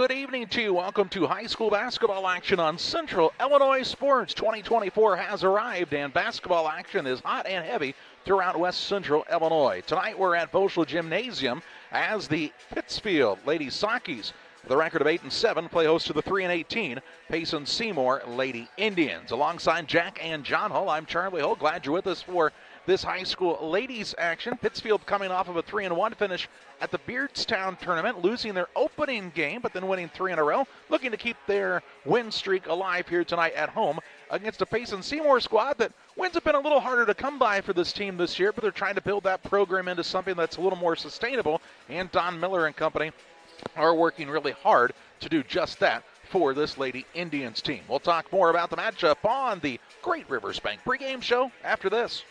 Good evening to you. Welcome to high school basketball action on Central Illinois Sports. 2024 has arrived, and basketball action is hot and heavy throughout West Central Illinois. Tonight we're at Voschel Gymnasium as the Pittsfield Lady Saukees, the record of 8 and 7, play host to the 3 and 18 Payson Seymour Lady Indians. Alongside Jack and John Hull, I'm Charlie Hull. Glad you're with us for this high school ladies action. Pittsfield coming off of a 3 and 1 finish at the Beardstown tournament, losing their opening game, but then winning three in a row, looking to keep their win streak alive here tonight at home against a Payson Seymour squad that wins have been a little harder to come by for this team this year, but they're trying to build that program into something that's a little more sustainable. And Don Miller and company are working really hard to do just that for this Lady Indians team. We'll talk more about the matchup on the Great Rivers Bank pregame show after this.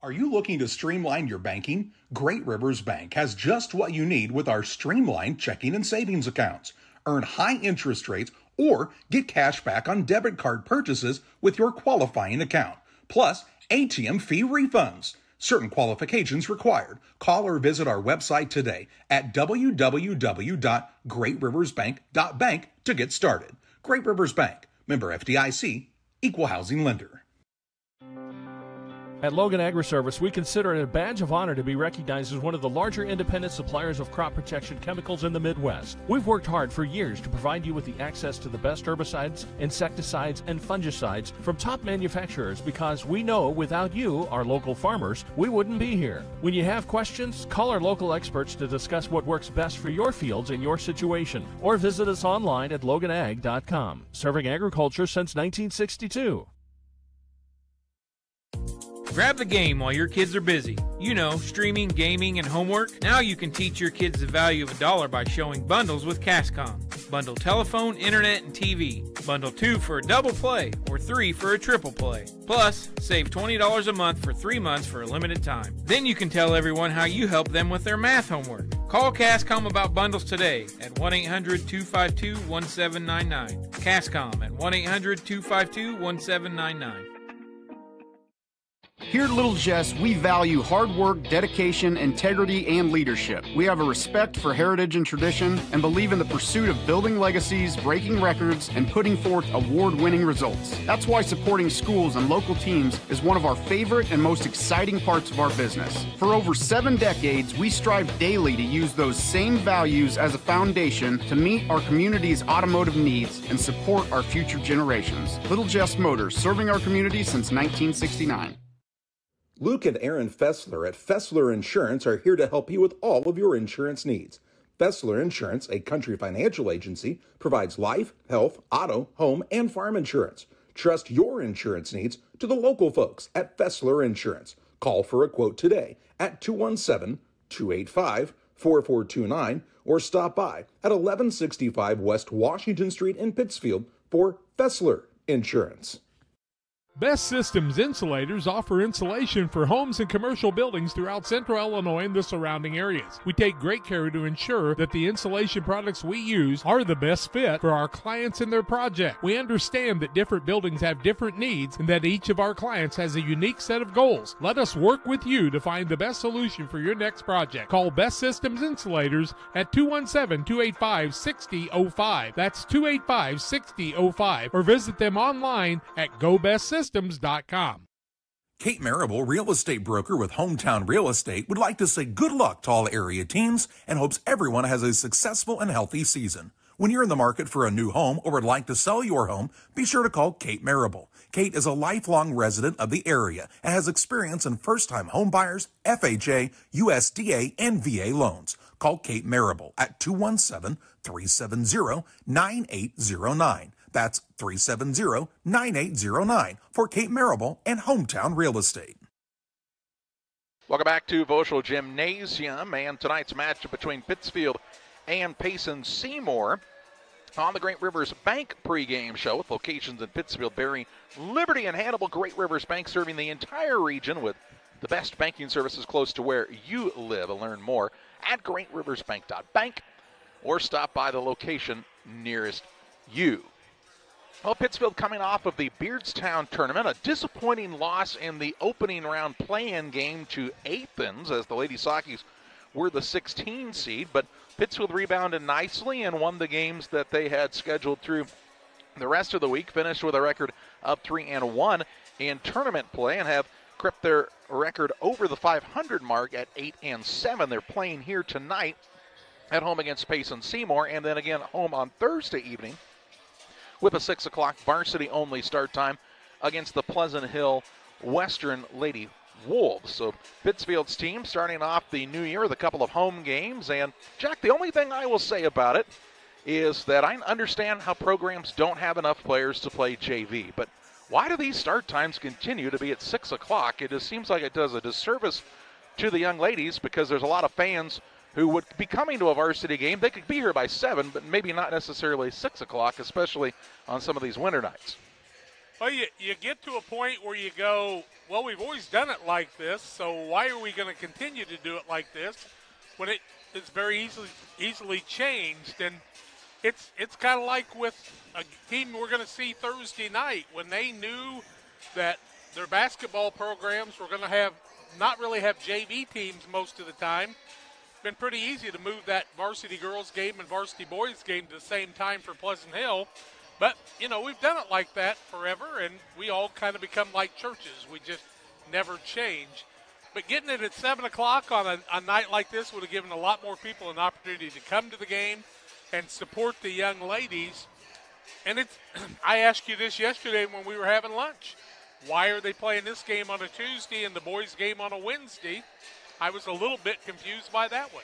Are you looking to streamline your banking? Great Rivers Bank has just what you need with our streamlined checking and savings accounts. Earn high interest rates or get cash back on debit card purchases with your qualifying account, plus ATM fee refunds. Certain qualifications required. Call or visit our website today at www.greatriversbank.bank to get started. Great Rivers Bank, member FDIC, equal housing lender. At Logan Agri Service, we consider it a badge of honor to be recognized as one of the larger independent suppliers of crop protection chemicals in the Midwest. We've worked hard for years to provide you with the access to the best herbicides, insecticides, and fungicides from top manufacturers because we know without you, our local farmers, we wouldn't be here. When you have questions, call our local experts to discuss what works best for your fields and your situation, or visit us online at loganag.com. Serving agriculture since 1962. Grab the game while your kids are busy. You know, streaming, gaming, and homework. Now you can teach your kids the value of a dollar by showing bundles with Casscomm. Bundle telephone, internet, and TV. Bundle two for a double play or three for a triple play. Plus, save $20 a month for three months for a limited time. Then you can tell everyone how you help them with their math homework. Call Casscomm about bundles today at 1 800 252 1799. Casscomm at 1 800 252 1799. Here at Little Jess, we value hard work, dedication, integrity, and leadership. We have a respect for heritage and tradition and believe in the pursuit of building legacies, breaking records, and putting forth award winning results. That's why supporting schools and local teams is one of our favorite and most exciting parts of our business. For over seven decades, we strive daily to use those same values as a foundation to meet our community's automotive needs and support our future generations. Little Jess Motors, serving our community since 1969. Luke and Aaron Fessler at Fessler Insurance are here to help you with all of your insurance needs. Fessler Insurance, a country financial agency, provides life, health, auto, home, and farm insurance. Trust your insurance needs to the local folks at Fessler Insurance. Call for a quote today at 217 285 4429 or stop by at 1165 West Washington Street in Pittsfield for Fessler Insurance. Best Systems Insulators offer insulation for homes and commercial buildings throughout central Illinois and the surrounding areas. We take great care to ensure that the insulation products we use are the best fit for our clients and their project. We understand that different buildings have different needs and that each of our clients has a unique set of goals. Let us work with you to find the best solution for your next project. Call Best Systems Insulators at 217 285 6005. That's 285 6005 or visit them online at GoBestSystems systems.com. Kate Marable, real estate broker with Hometown Real Estate, would like to say good luck to all area teams and hopes everyone has a successful and healthy season. When you're in the market for a new home or would like to sell your home, be sure to call Kate Marable. Kate is a lifelong resident of the area and has experience in first-time home buyers, FHA, USDA, and VA loans. Call Kate Marable at 217-370-9809. That's 370-9809 for Kate Marable and Hometown Real Estate. Welcome back to Voschel Gymnasium and tonight's match between Pittsfield and Payson Seymour on the Great Rivers Bank pregame show with locations in Pittsfield, Barry, Liberty, and Hannibal. Great Rivers Bank serving the entire region with the best banking services close to where you live. And learn more at greatriversbank.bank or stop by the location nearest you. Well, Pittsfield coming off of the Beardstown tournament, a disappointing loss in the opening round play-in game to Athens as the Lady Saukees were the 16 seed, but Pittsfield rebounded nicely and won the games that they had scheduled through the rest of the week. Finished with a record of three and one in tournament play and have crept their record over the 500 mark at eight and seven. They're playing here tonight at home against Payson Seymour, and then again home on Thursday evening with a six o'clock varsity only start time against the Pleasant Hill Western Lady Wolves. So Pittsfield's team starting off the new year with a couple of home games. And Jack, the only thing I will say about it is that I understand how programs don't have enough players to play JV, but why do these start times continue to be at six o'clock? It just seems like it does a disservice to the young ladies because there's a lot of fans who would be coming to a varsity game. They could be here by seven, but maybe not necessarily six o'clock, especially on some of these winter nights. Well, you, you get to a point where you go, well, we've always done it like this, so why are we going to continue to do it like this when it is very easily easily changed? And it's it's kind of like with a team we're going to see Thursday night when they knew that their basketball programs were going to have not really have JV teams most of the time. Been pretty easy to move that varsity girls game and varsity boys game to the same time for Pleasant Hill but, you know, we've done it like that forever, and we all kind of become like churches. We just never change. But getting it at 7 o'clock on a, a night like this would have given a lot more people an opportunity to come to the game and support the young ladies. And it's, I asked you this yesterday when we were having lunch. Why are they playing this game on a Tuesday and the boys' game on a Wednesday? I was a little bit confused by that one.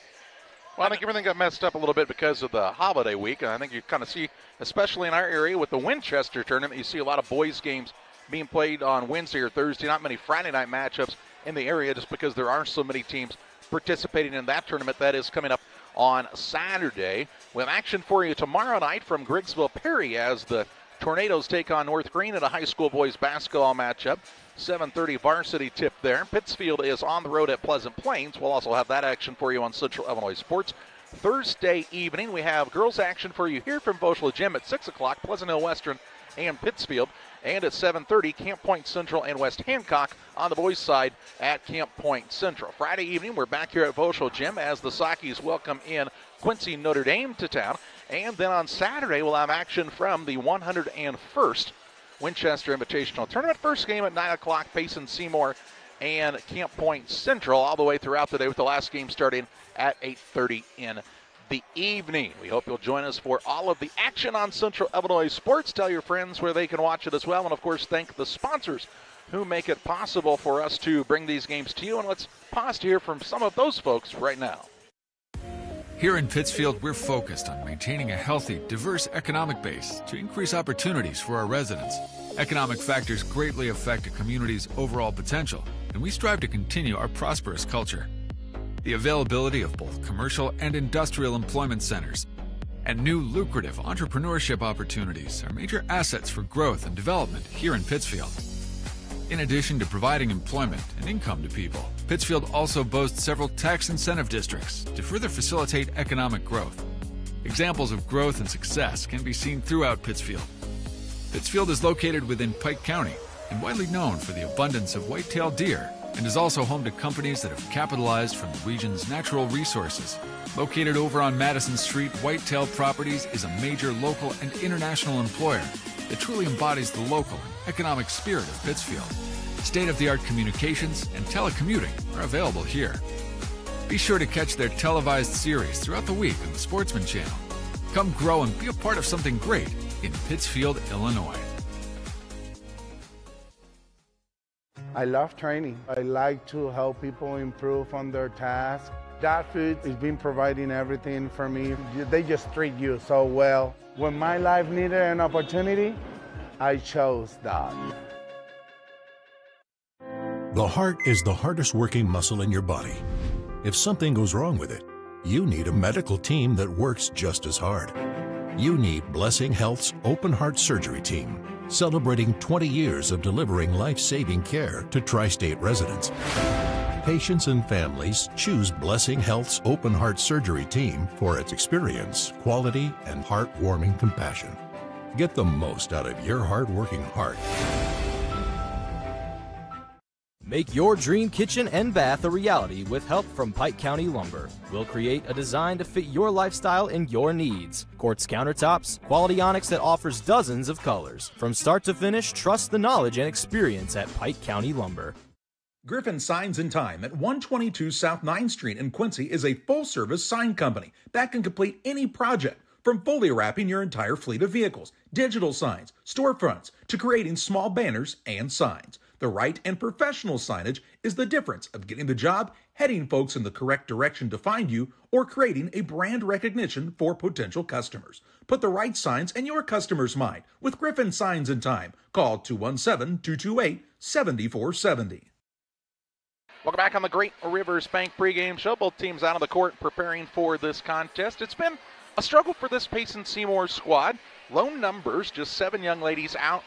Well, I think everything got messed up a little bit because of the holiday week. And I think you kind of see, especially in our area with the Winchester tournament, you see a lot of boys' games being played on Wednesday or Thursday, not many Friday night matchups in the area just because there aren't so many teams participating in that tournament that is coming up on Saturday. We have action for you tomorrow night from Griggsville Perry as the Tornadoes take on North Greene in a high school boys basketball matchup. 7:30 varsity tip there. Pittsfield is on the road at Pleasant Plains. We'll also have that action for you on Central Illinois Sports. Thursday evening, we have girls action for you here from Vauchla Gym at 6 o'clock, Pleasant Hill Western and Pittsfield. And at 7.30, Camp Point Central and West Hancock on the boys' side at Camp Point Central. Friday evening, we're back here at Vauchla Gym as the Saukees welcome in Quincy Notre Dame to town. And then on Saturday, we'll have action from the 101st Winchester Invitational Tournament. First game at 9 o'clock, Payson Seymour and Camp Point Central all the way throughout the day with the last game starting at 8.30 in the evening. We hope you'll join us for all of the action on Central Illinois Sports. Tell your friends where they can watch it as well. And, of course, thank the sponsors who make it possible for us to bring these games to you. And let's pause to hear from some of those folks right now. Here in Pittsfield, we're focused on maintaining a healthy, diverse economic base to increase opportunities for our residents. Economic factors greatly affect a community's overall potential, and we strive to continue our prosperous culture. The availability of both commercial and industrial employment centers and new lucrative entrepreneurship opportunities are major assets for growth and development here in Pittsfield. In addition to providing employment and income to people, Pittsfield also boasts several tax incentive districts to further facilitate economic growth. Examples of growth and success can be seen throughout Pittsfield. Pittsfield is located within Pike County and widely known for the abundance of white-tailed deer and is also home to companies that have capitalized from the region's natural resources. Located over on Madison Street, Whitetail Properties is a major local and international employer that truly embodies the local and economic spirit of Pittsfield. State of the art communications and telecommuting are available here. Be sure to catch their televised series throughout the week on the Sportsman Channel. Come grow and be a part of something great in Pittsfield, Illinois. I love training. I like to help people improve on their tasks. That food has been providing everything for me. They just treat you so well. When my life needed an opportunity, I chose that. The heart is the hardest working muscle in your body. If something goes wrong with it, you need a medical team that works just as hard. You need Blessing Health's open heart surgery team, celebrating 20 years of delivering life saving care to tri state residents. Patients and families choose Blessing Health's open heart surgery team for its experience, quality, and heartwarming compassion. Get the most out of your hardworking heart. Make your dream kitchen and bath a reality with help from Pike County Lumber. We'll create a design to fit your lifestyle and your needs. Quartz countertops, quality onyx that offers dozens of colors. From start to finish, trust the knowledge and experience at Pike County Lumber. Griffin Signs and Time at 122 South 9th Street in Quincy is a full service sign company that can complete any project from fully wrapping your entire fleet of vehicles, digital signs, storefronts, to creating small banners and signs. The right and professional signage is the difference of getting the job, heading folks in the correct direction to find you, or creating a brand recognition for potential customers. Put the right signs in your customer's mind with Griffin Signs and Time. Call 217 228 7470. Welcome back on the Great Rivers Bank pregame show. Both teams out on the court preparing for this contest. It's been a struggle for this Payson Seymour squad. Lone numbers, just seven young ladies out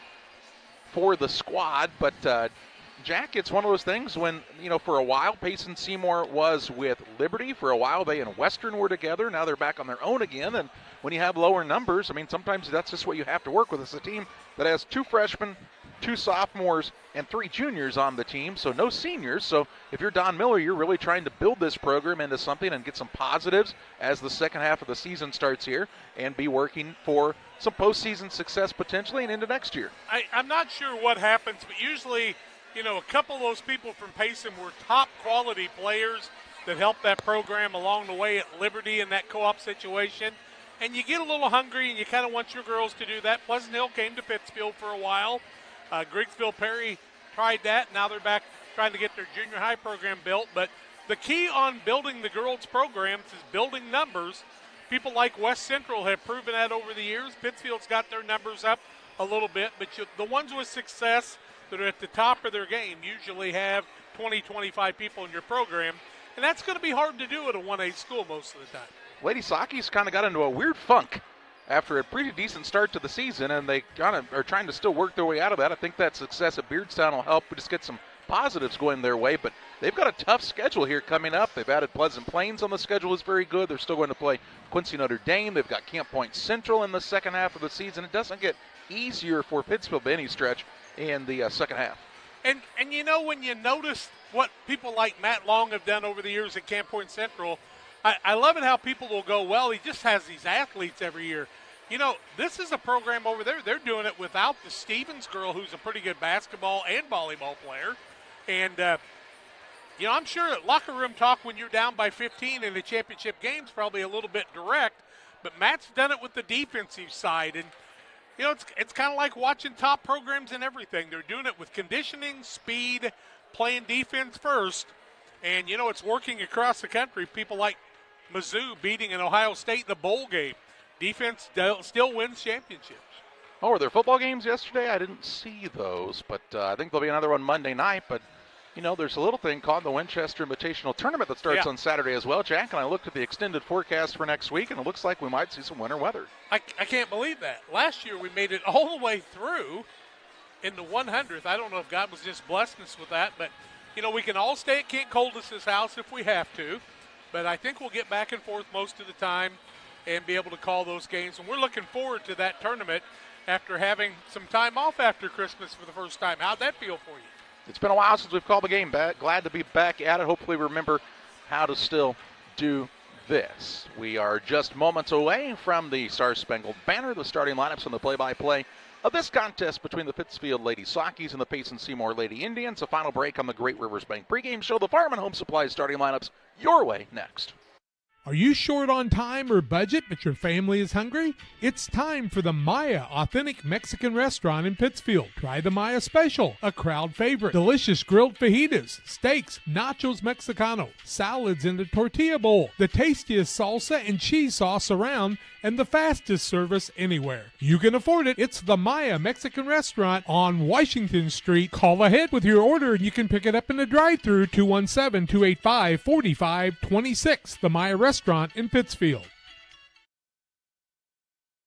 for the squad. But uh, Jack, it's one of those things when you know for a while Payson Seymour was with Liberty. For a while they and Western were together. Now they're back on their own again. And when you have lower numbers, I mean sometimes that's just what you have to work with. It's a team that has two freshmen, two sophomores, and three juniors on the team, so no seniors. So if you're Don Miller, you're really trying to build this program into something and get some positives as the second half of the season starts here and be working for some postseason success potentially and into next year. I, I'm not sure what happens, but usually, you know, a couple of those people from Payson were top quality players that helped that program along the way at Liberty in that co op situation. And you get a little hungry and you kind of want your girls to do that. Pleasant Hill came to Pittsfield for a while. Uh, Perry tried that. Now they're back trying to get their junior high program built. But the key on building the girls' programs is building numbers people like West Central have proven that over the years. Pittsfield's got their numbers up a little bit, but you, the ones with success that are at the top of their game usually have 20, 25 people in your program, and that's going to be hard to do at a 1A school most of the time. Lady Saukees kind of got into a weird funk after a pretty decent start to the season, and they kind of are trying to still work their way out of that. I think that success at Beardstown will help just get some positives going their way, but they've got a tough schedule here coming up. They've added Pleasant Plains on the schedule is very good. They're still going to play Quincy Notre Dame. They've got Camp Point Central in the second half of the season. It doesn't get easier for Pittsfield by any stretch in the uh, second half. And and you know when you notice what people like Matt Long have done over the years at Camp Point Central, I, I love it how people will go, well, he just has these athletes every year. You know, this is a program over there. They're doing it without the Stevens girl, who's a pretty good basketball and volleyball player. And, uh, you know, I'm sure that locker room talk when you're down by 15 in the championship game is probably a little bit direct, but Matt's done it with the defensive side. And, you know, it's, it's kind of like watching top programs and everything. They're doing it with conditioning, speed, playing defense first. And, you know, it's working across the country. People like Mizzou beating an Ohio State in the bowl game. Defense still wins championships. Oh, were there football games yesterday? I didn't see those, but uh, I think there'll be another one Monday night. But you know, there's a little thing called the Winchester Invitational Tournament that starts yeah. on Saturday as well. Jack and I looked at the extended forecast for next week, and it looks like we might see some winter weather. I, I can't believe that. Last year we made it all the way through in the 100th. I don't know if God was just blessing us with that, but you know, we can all stay at Kent Coldis's house if we have to. But I think we'll get back and forth most of the time and be able to call those games. And we're looking forward to that tournament after having some time off after Christmas for the first time. How'd that feel for you? It's been a while since we've called the game back. Glad to be back at it. Hopefully, remember how to still do this. We are just moments away from the Star Spangled Banner, the starting lineups and the play by play of this contest between the Pittsfield Lady Saukees and the Payson Seymour Lady Indians. A final break on the Great Rivers Bank pregame show. The Fireman Home Supply starting lineups your way next. Are you short on time or budget, but your family is hungry? It's time for the Maya Authentic Mexican Restaurant in Pittsfield. Try the Maya Special, a crowd favorite. Delicious grilled fajitas, steaks, nachos mexicano, salads in a tortilla bowl, the tastiest salsa and cheese sauce around, and the fastest service anywhere. You can afford it. It's the Maya Mexican Restaurant on Washington Street. Call ahead with your order and you can pick it up in the drive-through 217-285-4526. The Maya Restaurant in Pittsfield.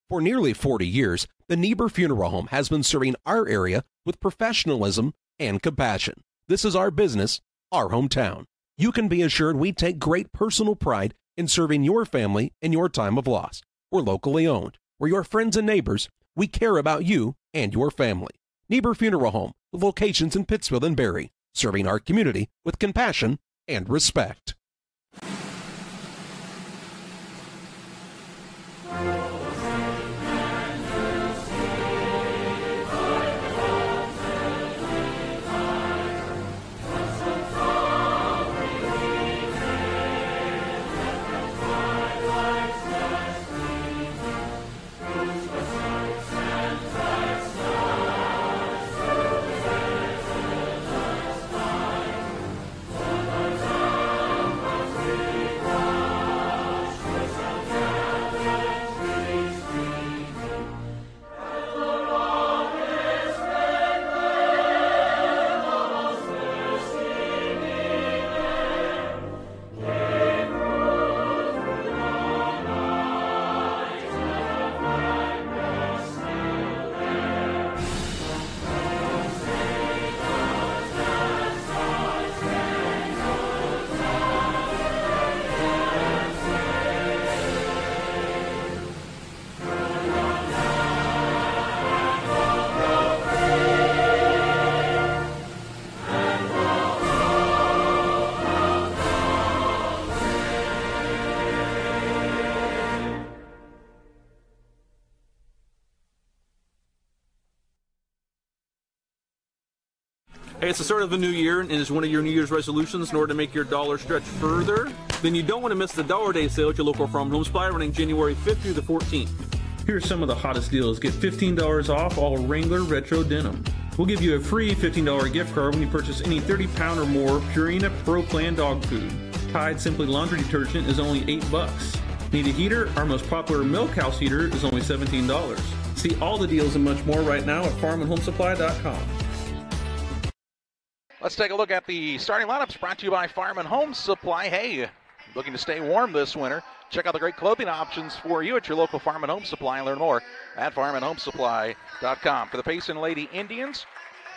For nearly 40 years, the Niebur Funeral Home has been serving our area with professionalism and compassion. This is our business, our hometown. You can be assured we take great personal pride in serving your family in your time of loss. We're locally owned. We're your friends and neighbors. We care about you and your family. Niebur Funeral Home, with locations in Pittsfield and Barry. serving our community with compassion and respect. It's the start of a new year, and it's one of your New Year's resolutions in order to make your dollar stretch further. Then you don't want to miss the Dollar Day sale at your local Farm Home Supply running January 5th through the 14th. Here are some of the hottest deals. Get $15 off all Wrangler Retro Denim. We'll give you a free $15 gift card when you purchase any 30 pound or more Purina Pro Plan dog food. Tide Simply Laundry Detergent is only 8 bucks. Need a heater? Our most popular milk house heater is only $17. See all the deals and much more right now at farmandhomesupply.com. Let's take a look at the starting lineups brought to you by Farm and Home Supply. Hey, looking to stay warm this winter? Check out the great clothing options for you at your local Farm and Home Supply. and Learn more at farmandhomesupply.com. For the Payson Lady Indians,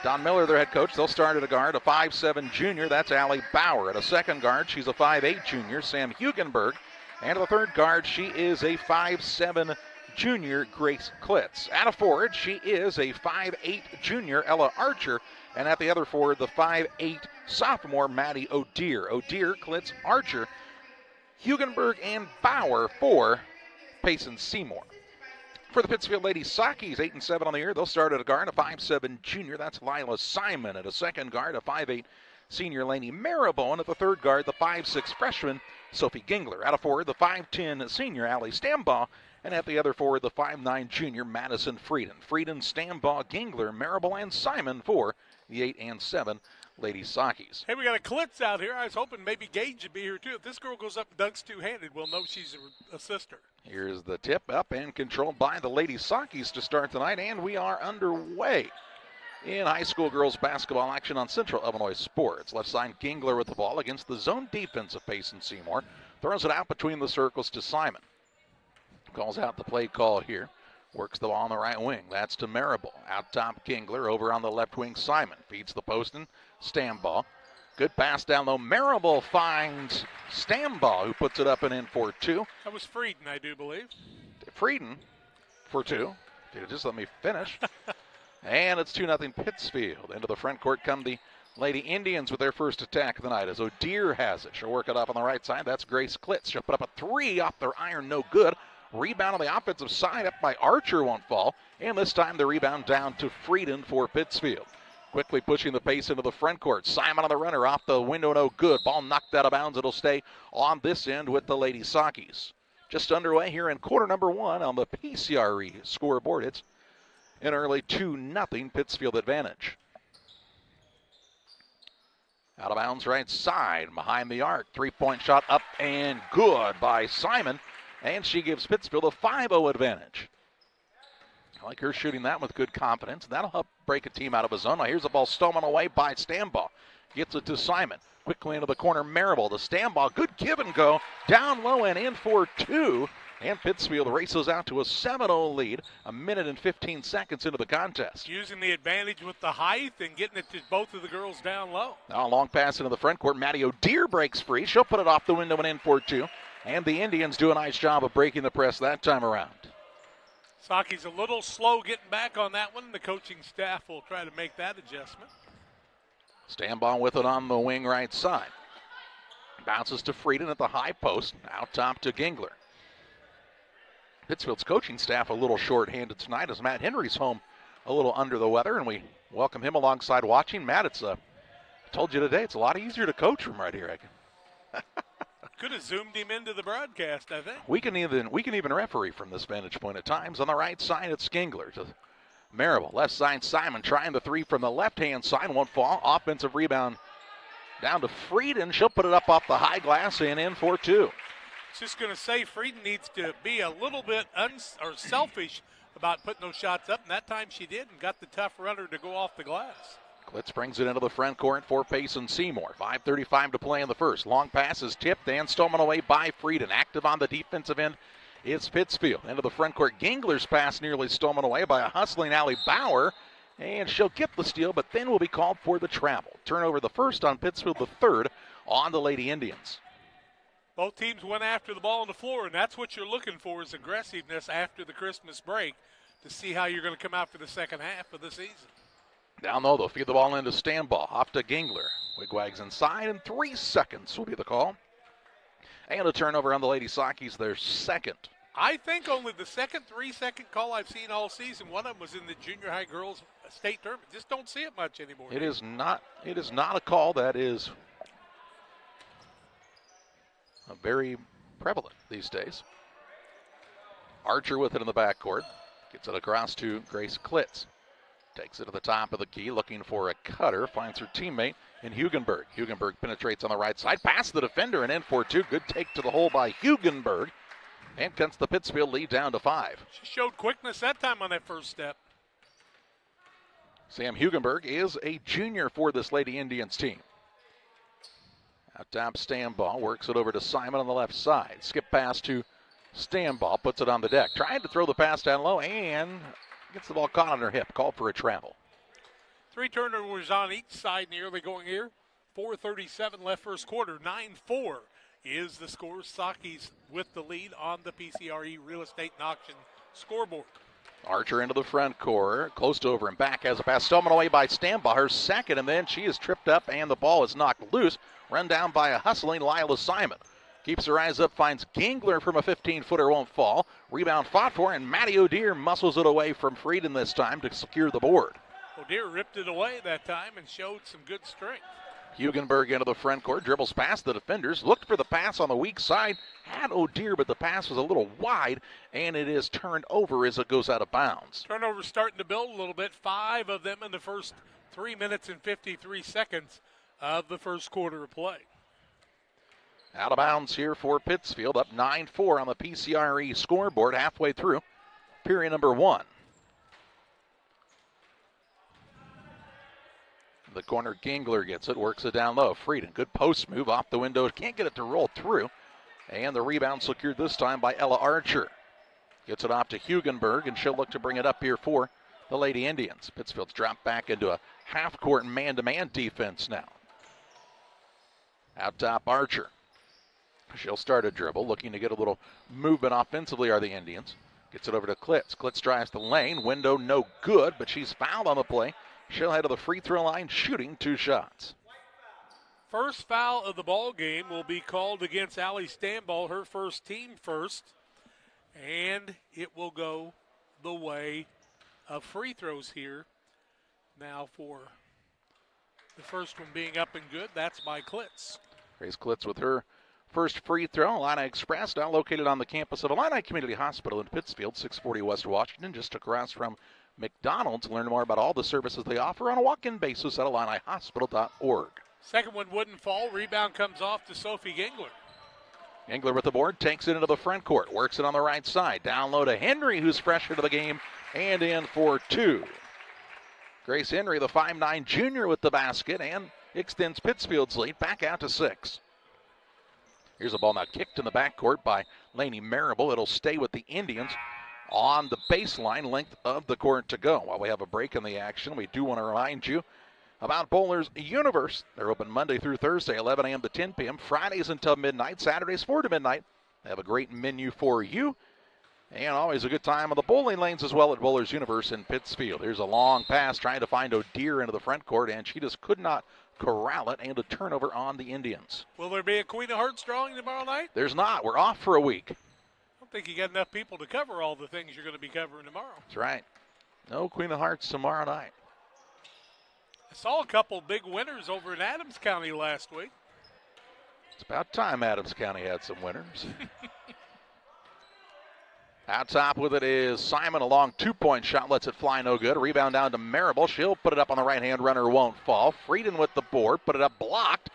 Don Miller, their head coach, they'll start at a guard, a 5'7 junior. That's Allie Bauer. At a second guard, she's a 5'8 junior, Sam Hugenberg. And at the third guard, she is a 5'7 junior, Grace Klitz. At a forward, she is a 5'8 junior, Ella Archer. And at the other forward, the 5'8 sophomore, Maddie O'Dear. O'Dear, Klitz, Archer, Hugenberg, and Bauer for Payson Seymour. For the Pittsfield Ladies Saukees, 8 and 7 on the year, they'll start at a guard, a 5'7 junior. That's Lila Simon. At a second guard, a 5'8 senior Laney Marable. At the third guard, the 5'6 freshman, Sophie Gingler. Out of forward, the 5'10 senior, Allie Stambaugh. And at the other forward, the 5'9 junior, Madison Frieden. Frieden, Stambaugh, Gingler, Marable, and Simon for the 8 and 7 Ladies Saukees. Hey, we got a Klitz out here. I was hoping maybe Gage would be here too. If this girl goes up and dunks two handed, we'll know she's a, a, sister. Here's the tip up and controlled by the Ladies Saukees to start tonight, and we are underway in high school girls basketball action on Central Illinois Sports. Left side Gingler with the ball against the zone defense of Payson Seymour. Throws it out between the circles to Simon. Calls out the play call here. Works the ball on the right wing. That's to Marable. Out top, Gingler. Over on the left wing, Simon. Feeds the post and Stambaugh. Good pass down low. Marable finds Stambaugh, who puts it up and in for two. That was Frieden, I do believe. Frieden for two. Dude, just let me finish. and it's 2 0 Pittsfield. Into the front court come the Lady Indians with their first attack of the night as O'Dear has it. She'll work it up on the right side. That's Grace Klitz. She'll put up a three off their iron, no good. Rebound on the offensive side up by Archer won't fall. And this time the rebound down to Frieden for Pittsfield. Quickly pushing the pace into the front court. Simon on the runner off the window, no good. Ball knocked out of bounds. It'll stay on this end with the Lady Saukees. Just underway here in quarter number one on the PCRE scoreboard. It's an early 2 0 Pittsfield advantage. Out of bounds right side behind the arc. Three point shot up and good by Simon. And she gives Pittsfield a 5 0 advantage. I like her shooting that with good confidence. That'll help break a team out of a zone. Now here's the ball stolen away by Stambaugh. Gets it to Simon. Quickly into the corner, Marable to Stambaugh. Good give and go. Down low and in for two. And Pittsfield races out to a 7 0 lead, a minute and 15 seconds into the contest. Using the advantage with the height and getting it to both of the girls down low. Now a long pass into the front court. Maddie O'Dear breaks free. She'll put it off the window and in for two. And the Indians do a nice job of breaking the press that time around. Saukees a little slow getting back on that one. The coaching staff will try to make that adjustment. Stambaugh with it on the wing right side. Bounces to Frieden at the high post. Out top to Gingler. Pittsfield's coaching staff a little short-handed tonight as Matt Henry's home a little under the weather, and we welcome him alongside watching. Matt, it's a I told you today it's a lot easier to coach from right here. Could have zoomed him into the broadcast, I think. We can even we can even referee from this vantage point at times. On the right side, it's Gingler to Marable. Left side, Simon trying the three from the left hand side. Won't fall. Offensive rebound down to Frieden. She'll put it up off the high glass and in for two. Just going to say Frieden needs to be a little bit uns- or selfish about putting those shots up, and that time she did and got the tough runner to go off the glass. Klitz brings it into the front court for Payson Seymour. 5.35 to play in the first. Long pass is tipped and stolen away by Frieden. Active on the defensive end is Pittsfield. Into the front court. Gingler's pass nearly stolen away by a hustling Allie Bauer. And she'll get the steal, but then will be called for the travel. Turnover the first on Pittsfield, the third on the Lady Indians. Both teams went after the ball on the floor, and that's what you're looking for is aggressiveness after the Christmas break to see how you're going to come out for the second half of the season. Down low, they'll feed the ball into Stambaugh. Off to Gingler. Wigwags inside, and three seconds will be the call. And a turnover on the Lady Saukees, their second. I think only the second three second call I've seen all season. One of them was in the junior high girls state tournament. Just don't see it much anymore. It is not. It is not a call that is very prevalent these days. Archer with it in the backcourt. Gets it across to Grace Klitz. Takes it to the top of the key, looking for a cutter. Finds her teammate in Hugenberg. Hugenberg penetrates on the right side, past the defender, and in for two. Good take to the hole by Hugenberg. And cuts the Pittsfield lead down to five. She showed quickness that time on that first step. Sam Hugenberg is a junior for this Lady Indians team. Out top, Stambaugh works it over to Simon on the left side. Skip pass to Stambaugh, puts it on the deck. Trying to throw the pass down low and gets the ball caught on her hip. Called for a travel. Three turnovers on each side nearly going here. 4.37 left first quarter. 9 4 is the score. Saukees with the lead on the PCRE Real Estate and Auction scoreboard. Archer into the front court, close to over and back, has a pass stolen away by Stambaugh, her second, and then she is tripped up and the ball is knocked loose. Run down by a hustling Lila Simon. Keeps her eyes up, finds Gingler from a 15 footer, won't fall. Rebound fought for, and Maddie O'Dear muscles it away from Frieden this time to secure the board. O'Dear ripped it away that time and showed some good strength. Hugenberg into the front court, dribbles past the defenders, looked for the pass on the weak side, had O'Dear, but the pass was a little wide, and it is turned over as it goes out of bounds. Turnovers starting to build a little bit. Five of them in the first three minutes and 53 seconds of the first quarter of play. Out of bounds here for Pittsfield, up 9 4 on the PCRE scoreboard halfway through period number one. The corner Gingler gets it, works it down low. Frieden, good post move off the window. Can't get it to roll through. And the rebound secured this time by Ella Archer. Gets it off to Hugenberg, and she'll look to bring it up here for the Lady Indians. Pittsfield's dropped back into a half court man to man defense now. Out top, Archer. She'll start a dribble, looking to get a little movement offensively, are the Indians. Gets it over to Klitz. Klitz drives the lane. Window no good, but she's fouled on the play. She'll head to the free throw line, shooting two shots. First foul of the ball game will be called against Allie Stambaugh, her first team first, and it will go the way of free throws here. Now for the first one being up and good, that's by Klitz. Grace Klitz with her first free throw. Illini Express now located on the campus of Illini Community Hospital in Pittsfield, 640 West Washington, just across from McDonald's. Learn more about all the services they offer on a walk-in basis at IlliniHospital.org. Second one wouldn't fall. Rebound comes off to Sophie Gingler. Engler with the board, takes it into the front court, works it on the right side. Down low to Henry, who's fresh into the game, and in for two. Grace Henry, the 5'9 junior, with the basket and extends Pittsfield's lead back out to six. Here's a ball now kicked in the backcourt by Laney Marable. It'll stay with the Indians on the baseline length of the court to go. While we have a break in the action, we do want to remind you about Bowlers Universe. They're open Monday through Thursday, 11 a.m. to 10 p.m., Fridays until midnight, Saturdays 4 to midnight. They have a great menu for you. And always a good time on the bowling lanes as well at Bowlers Universe in Pittsfield. Here's a long pass trying to find O'Dear into the front court, and she just could not corral it, and a turnover on the Indians. Will there be a Queen of Hearts drawing tomorrow night? There's not. We're off for a week. I don't think you got enough people to cover all the things you're going to be covering tomorrow. That's right. No Queen of Hearts tomorrow night. I saw a couple big winners over in Adams County last week. It's about time Adams County had some winners. Out top with it is Simon. A long two point shot lets it fly no good. Rebound down to Marable. She'll put it up on the right hand runner, won't fall. Frieden with the board, put it up blocked.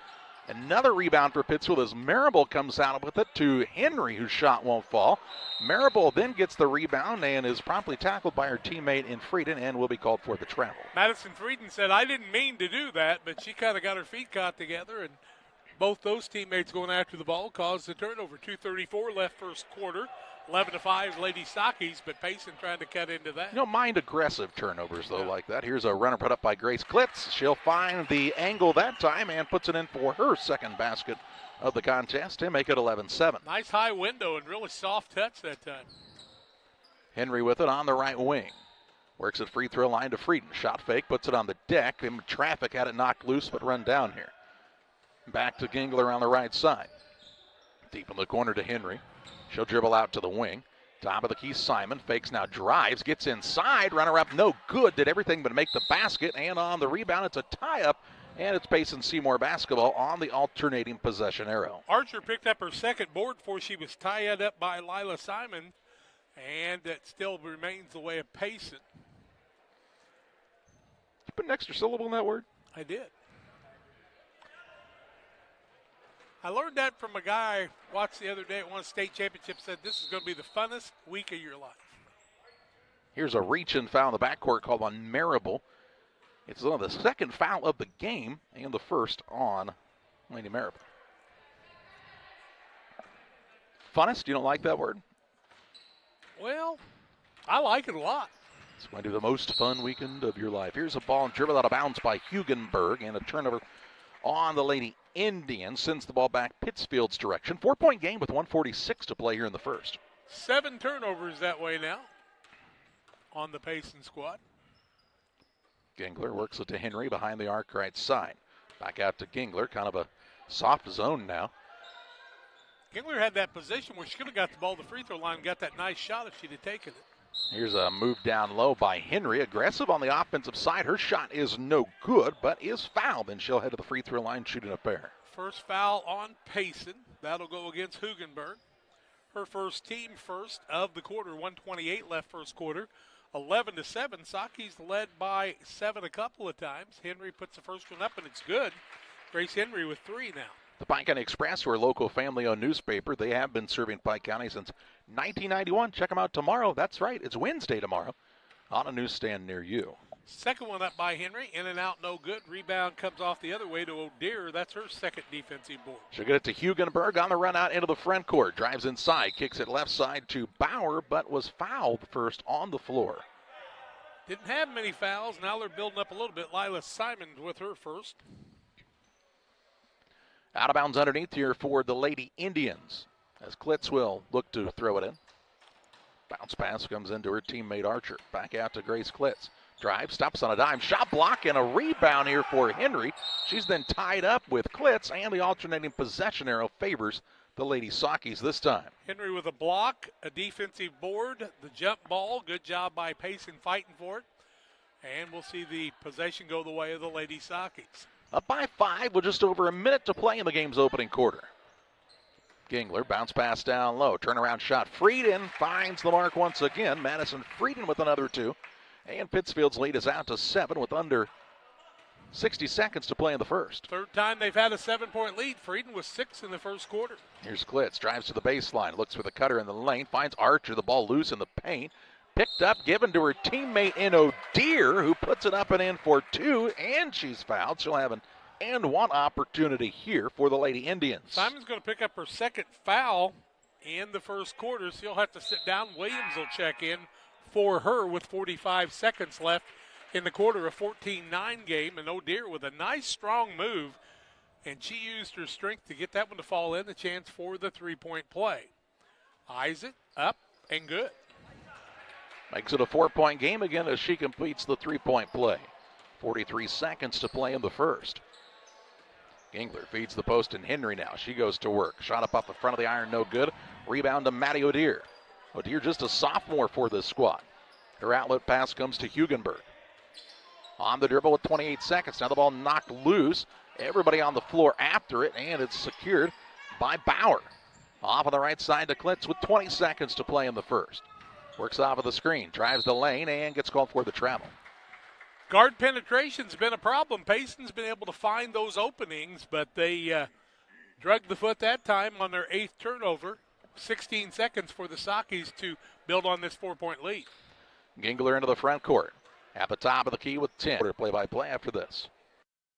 Another rebound for Pittsfield as Marable comes out with it to Henry, whose shot won't fall. Marable then gets the rebound and is promptly tackled by her teammate in Frieden and will be called for the travel. Madison Frieden said, I didn't mean to do that, but she kind of got her feet caught together, and both those teammates going after the ball caused the turnover. 2.34 left first quarter. 11 to 5 Lady Saukees, but Payson trying to cut into that. You don't mind aggressive turnovers, though, yeah. like that. Here's a runner put up by Grace Klitz. She'll find the angle that time and puts it in for her second basket of the contest to make it 11 7. Nice high window and really soft touch that time. Henry with it on the right wing. Works at free throw line to Frieden. Shot fake, puts it on the deck. In traffic had it knocked loose, but run down here. Back to Gingler on the right side. Deep in the corner to Henry. She'll dribble out to the wing. Top of the key, Simon fakes now, drives, gets inside. Runner up, no good. Did everything but make the basket. And on the rebound, it's a tie up. And it's Payson Seymour basketball on the alternating possession arrow. Archer picked up her second board before she was tied up by Lila Simon. And it still remains the way of Payson. You put an extra syllable in that word? I did. I learned that from a guy I watched the other day at one state championship. Said this is going to be the funnest week of your life. Here's a reach and foul in the backcourt called on Marable. It's on the second foul of the game and the first on Lady Marable. Funnest? You don't like that word? Well, I like it a lot. It's going to be the most fun weekend of your life. Here's a ball dribbled out of bounds by Hugenberg and a turnover on the Lady Indians. Sends the ball back Pittsfield's direction. Four point game with 146 to play here in the first. Seven turnovers that way now on the Payson squad. Gingler works it to Henry behind the arc right side. Back out to Gingler, kind of a soft zone now. Gingler had that position where she could have got the ball to the free throw line, got that nice shot if she'd have taken it. Here's a move down low by Henry. Aggressive on the offensive side. Her shot is no good, but is fouled, and she'll head to the free throw line shooting a pair. First foul on Payson. That'll go against Hugenberg. Her first team first of the quarter. 128 left first quarter. 11 to 7. Saukees led by seven a couple of times. Henry puts the first one up, and it's good. Grace Henry with three now. The Pike County Express, are a local family owned newspaper. They have been serving Pike County since 1991. Check them out tomorrow. That's right, it's Wednesday tomorrow on a newsstand near you. Second one up by Henry. In and out, no good. Rebound comes off the other way to O'Dear. That's her second defensive board. She'll get it to Hugenberg on the run out into the front court. Drives inside, kicks it left side to Bauer, but was fouled first on the floor. Didn't have many fouls. Now they're building up a little bit. Lila Simons with her first. Out of bounds underneath here for the Lady Indians as Klitz will look to throw it in. Bounce pass comes into her teammate Archer. Back out to Grace Klitz. Drive, stops on a dime, shot block, and a rebound here for Henry. She's then tied up with Klitz, and the alternating possession arrow favors the Lady Saukees this time. Henry with a block, a defensive board, the jump ball. Good job by Payson fighting for it. And we'll see the possession go the way of the Lady Saukees. Up by five with just over a minute to play in the game's opening quarter. Gingler bounce pass down low. Turnaround shot. Frieden finds the mark once again. Madison Frieden with another two. And Pittsfield's lead is out to seven with under 60 seconds to play in the first. Third time they've had a seven point lead. Frieden was six in the first quarter. Here's Klitz. Drives to the baseline. Looks for the cutter in the lane. Finds Archer. The ball loose in the paint. Picked up, given to her teammate in O'Dear, who puts it up and in for two, and she's fouled. She'll have an and one opportunity here for the Lady Indians. Simon's going to pick up her second foul in the first quarter, so you'll have to sit down. Williams will check in for her with 45 seconds left in the quarter, a 14 9 game. And O'Dear with a nice, strong move, and she used her strength to get that one to fall in, the chance for the three point play. Isaac up, and good. Makes it a four point game again as she completes the three point play. 43 seconds to play in the first. Gingler feeds the post and Henry now. She goes to work. Shot up off the front of the iron, no good. Rebound to Maddie O'Dear. O'Dear just a sophomore for this squad. Her outlet pass comes to Hugenberg. On the dribble with 28 seconds. Now the ball knocked loose. Everybody on the floor after it, and it's secured by Bauer. Off on the right side to Klitz with 20 seconds to play in the first. Works off of the screen, drives the lane, and gets called for the travel. Guard penetration's been a problem. Payson's been able to find those openings, but they uh, drug the foot that time on their eighth turnover. 16 seconds for the Saukees to build on this four-point lead. Gingler into the front court. At the top of the key with 10. Play by play after this.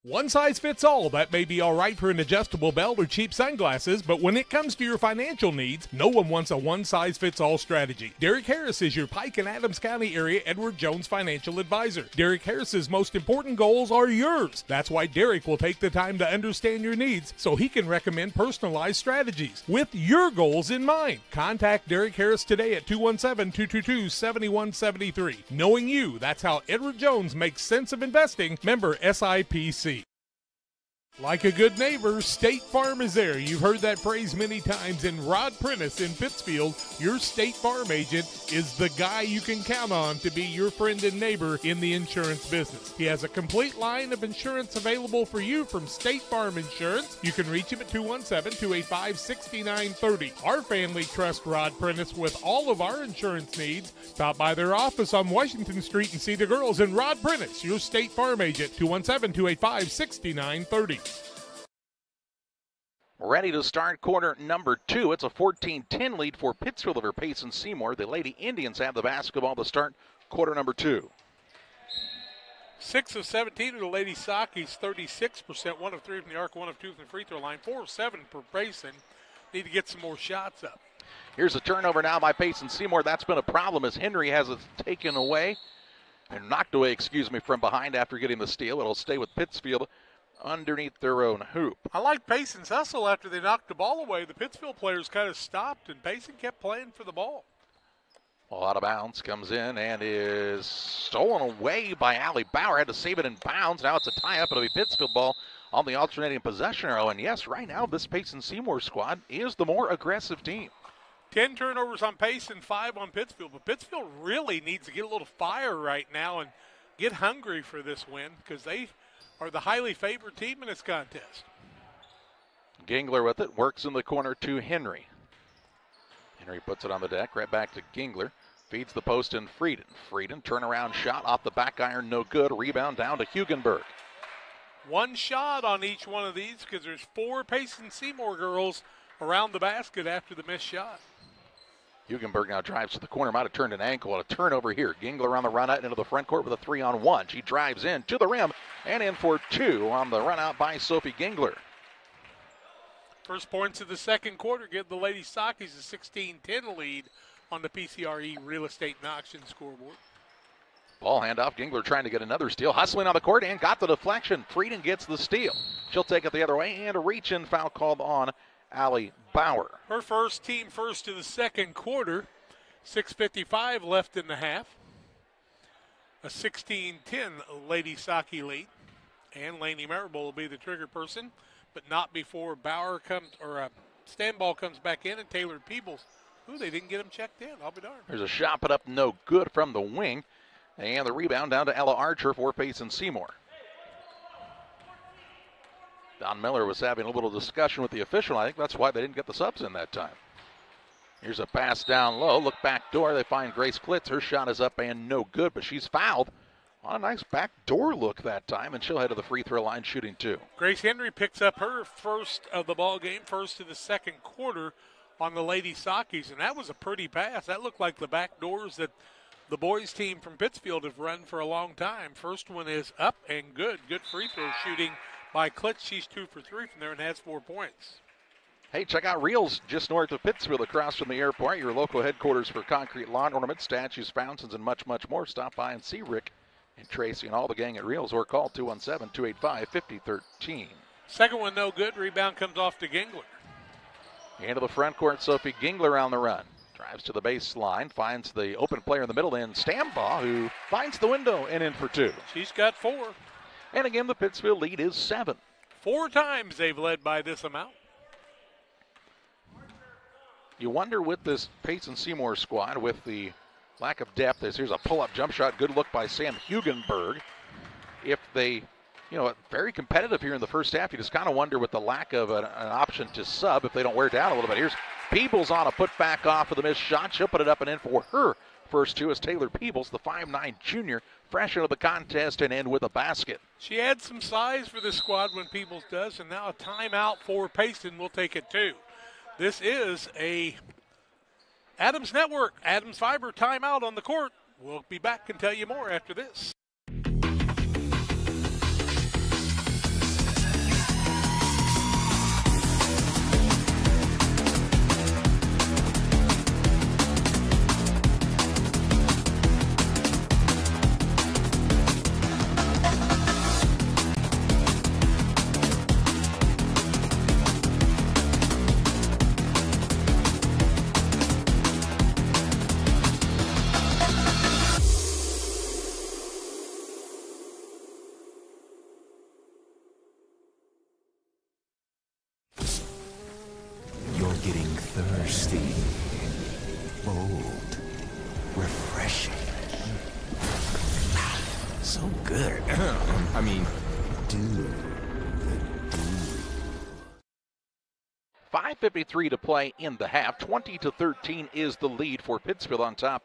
One size fits all. That may be all right for an adjustable belt or cheap sunglasses, but when it comes to your financial needs, no one wants a one size fits all strategy. Derek Harris is your Pike and Adams County area Edward Jones financial advisor. Derek Harris's most important goals are yours. That's why Derek will take the time to understand your needs so he can recommend personalized strategies with your goals in mind. Contact Derek Harris today at 217 222 7173. Knowing you, that's how Edward Jones makes sense of investing. Member SIPC. Like a good neighbor, State Farm is there. You've heard that phrase many times. And Rod Prentice in Pittsfield, your State Farm agent, is the guy you can count on to be your friend and neighbor in the insurance business. He has a complete line of insurance available for you from State Farm Insurance. You can reach him at 217 285 6930. Our family trusts Rod Prentice with all of our insurance needs. Stop by their office on Washington Street and see the girls. And Rod Prentice, your State Farm agent, 217 285 6930. Ready to start quarter number two. It's a 14 10 lead for Pittsfield over Payson Seymour. The Lady Indians have the basketball to start quarter number two. Six of 17 for the Lady Saukees, 36%, one of three from the arc, one of two from the free throw line, four of seven for Payson. Need to get some more shots up. Here's a turnover now by Payson Seymour. That's been a problem as Henry has it taken away and knocked away, excuse me, from behind after getting the steal. It'll stay with Pittsfield underneath their own hoop. I like Payson's hustle after they knocked the ball away. The Pittsfield players kind of stopped, and Payson kept playing for the ball. Ball out of bounds, comes in and is stolen away by Allie Bauer. Had to save it in bounds. Now it's a tie up. It'll be Pittsfield ball on the alternating possession arrow. And yes, right now this Payson Seymour squad is the more aggressive team. 10 turnovers on Payson, 5 on Pittsfield. But Pittsfield really needs to get a little fire right now and get hungry for this win because they are the highly favored team in this contest. Gingler with it, works in the corner to Henry. Henry puts it on the deck, right back to Gingler. Feeds the post in Frieden. Frieden, turnaround shot off the back iron, no good. Rebound down to Hugenberg. One shot on each one of these because there's four Payson Seymour girls around the basket after the missed shot. Hugenberg now drives to the corner, might have turned an ankle. A turnover here. Gingler on the run out into the front court with a three on one. She drives in to the rim and in for two on the run out by Sophie Gingler. First points of the second quarter give the Lady Saukees a 16 10 lead on the PCRE real estate and auction scoreboard. Ball handoff. Gingler trying to get another steal. Hustling on the court and got the deflection. Frieden gets the steal. She'll take it the other way and a reach in foul called on Allie Bauer. Her first team first to the second quarter. 6.55 left in the half. A 16 10 Lady Saukee lead. And Laney Marable will be the trigger person, but not before Bauer comes, or uh, Stambaugh comes back in and Taylor Peebles. Ooh, they didn't get him checked in. I'll be darned. There's a shot put up, no good from the wing. And the rebound down to Ella Archer for Payson Seymour. Don Miller was having a little discussion with the official. I think that's why they didn't get the subs in that time. Here's a pass down low. Look back door. They find Grace Klitz. Her shot is up and no good, but she's fouled. On a nice back door look that time, and she'll head to the free throw line shooting two. Grace Henry picks up her first of the ball game, first to the second quarter on the Lady Saukees, and that was a pretty pass. That looked like the back doors that the boys team from Pittsfield have run for a long time. First one is up and good. Good free throw shooting by Klitz. She's two for three from there and has four points. Hey, check out Reels just north of Pittsfield across from the airport, your local headquarters for concrete lawn ornaments, statues, fountains, and much, much more. Stop by and see Rick and Tracy and all the gang at Reels or call 217 285 5013. Second one, no good. Rebound comes off to Gingler. Into the front court, Sophie Gingler on the run. Drives to the baseline, finds the open player in the middle, and Stambaugh, who finds the window and in for two. She's got four. And again, the Pittsfield lead is seven. Four times they've led by this amount. You wonder with this Payson Seymour squad, with the lack of depth, as here's a pull up jump shot, good look by Sam Hugenberg. If they, you know, very competitive here in the first half, you just kind of wonder with the lack of an, an, option to sub if they don't wear down a little bit. Here's Peebles on a putback off of the missed shot. She'll put it up and in for her first two as Taylor Peebles, the 5'9 junior, fresh into the contest and end with a basket. She adds some size for the squad when Peebles does, and now a timeout for Payson. We'll take it too. This is a Adams Network, Adams Fiber timeout on the court. We'll be back and tell you more after this. Fifty-three to play in the half. 20 to 13 is the lead for Pittsfield on top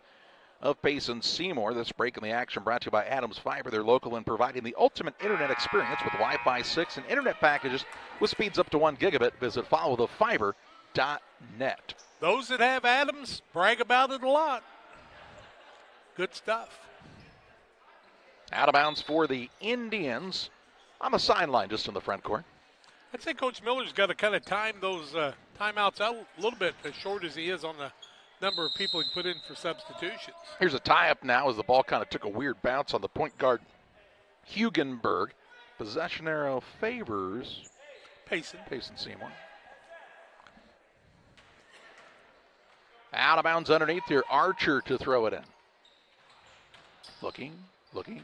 of Payson Seymour. This break in the action brought to you by Adams Fiber. They're local and providing the ultimate internet experience with Wi Fi 6 and internet packages with speeds up to 1 gigabit. Visit followthefiber.net. Those that have Adams brag about it a lot. Good stuff. Out of bounds for the Indians on the sideline just in the front court. I'd say Coach Miller's got to kind of time those uh, timeouts out a little bit as short as he is on the number of people he put in for substitutions. Here's a tie up now as the ball kind of took a weird bounce on the point guard Hugenberg. Possession arrow favors Payson. Payson Seymour. Out of bounds underneath here. Archer to throw it in. Looking, looking,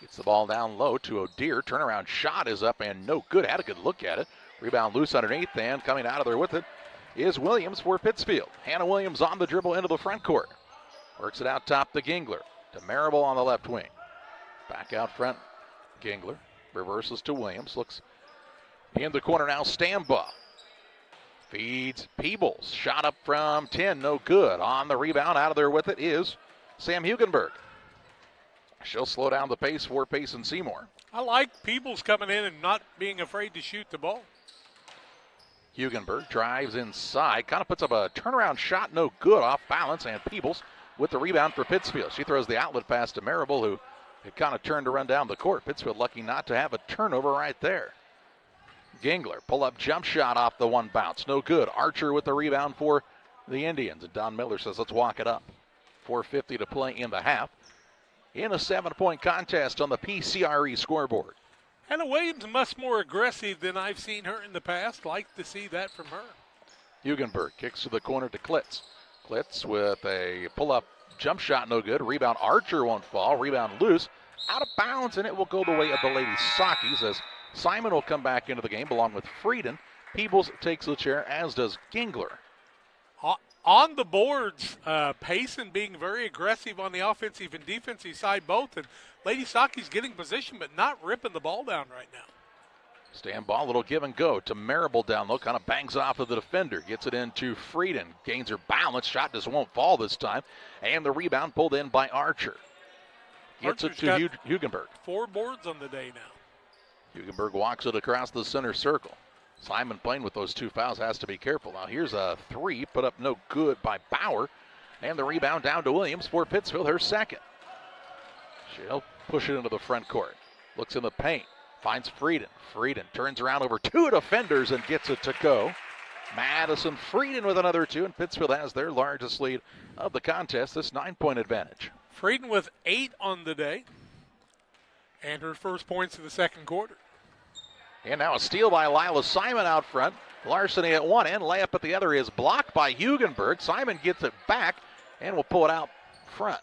Gets the ball down low to O'Dear. Turnaround shot is up and no good. Had a good look at it. Rebound loose underneath and coming out of there with it is Williams for Pittsfield. Hannah Williams on the dribble into the front court. Works it out top to Gingler. To Marable on the left wing. Back out front, Gingler. Reverses to Williams. Looks in the corner now. Stambaugh. Feeds Peebles. Shot up from 10. No good. On the rebound out of there with it is Sam Hugenberg. She'll slow down the pace for Payson Seymour. I like Peebles coming in and not being afraid to shoot the ball. Hugenberg drives inside, kind of puts up a turnaround shot, no good, off balance, and Peebles with the rebound for Pittsfield. She throws the outlet pass to Marable, who had kind of turned to run down the court. Pittsfield lucky not to have a turnover right there. Gingler, pull up jump shot off the one bounce, no good. Archer with the rebound for the Indians, and Don Miller says, let's walk it up. 4.50 to play in the half in a seven point contest on the PCRE scoreboard. Hannah Williams much more aggressive than I've seen her in the past. Like to see that from her. Hugenberg kicks to the corner to Klitz. Klitz with a pull up jump shot, no good. Rebound, Archer won't fall. Rebound loose. Out of bounds, and it will go the way of the Lady Saukees as Simon will come back into the game along with Frieden. Peebles takes the chair, as does Gingler on the boards, uh, Payson being very aggressive on the offensive and defensive side both, and Lady Saukees getting position but not ripping the ball down right now. Stambaugh, little give and go to Marable down low, kind of bangs off of the defender, gets it into Frieden, gains her balance, shot just won't fall this time, and the rebound pulled in by Archer. Gets Archer's it to Hugenberg. Four boards on the day now. Hugenberg walks it across the center circle. Simon playing with those two fouls has to be careful. Now here's a three, put up no good by Bauer. And the rebound down to Williams for Pittsfield, her second. She'll push it into the front court. Looks in the paint. Finds Frieden. Frieden turns around over two defenders and gets it to go. Madison Frieden with another two, and Pittsfield has their largest lead of the contest, this nine point advantage. Frieden with eight on the day, and her first points of the second quarter. And now a steal by Lila Simon out front. Larceny at one end, layup at the other is blocked by Hugenberg. Simon gets it back and will pull it out front.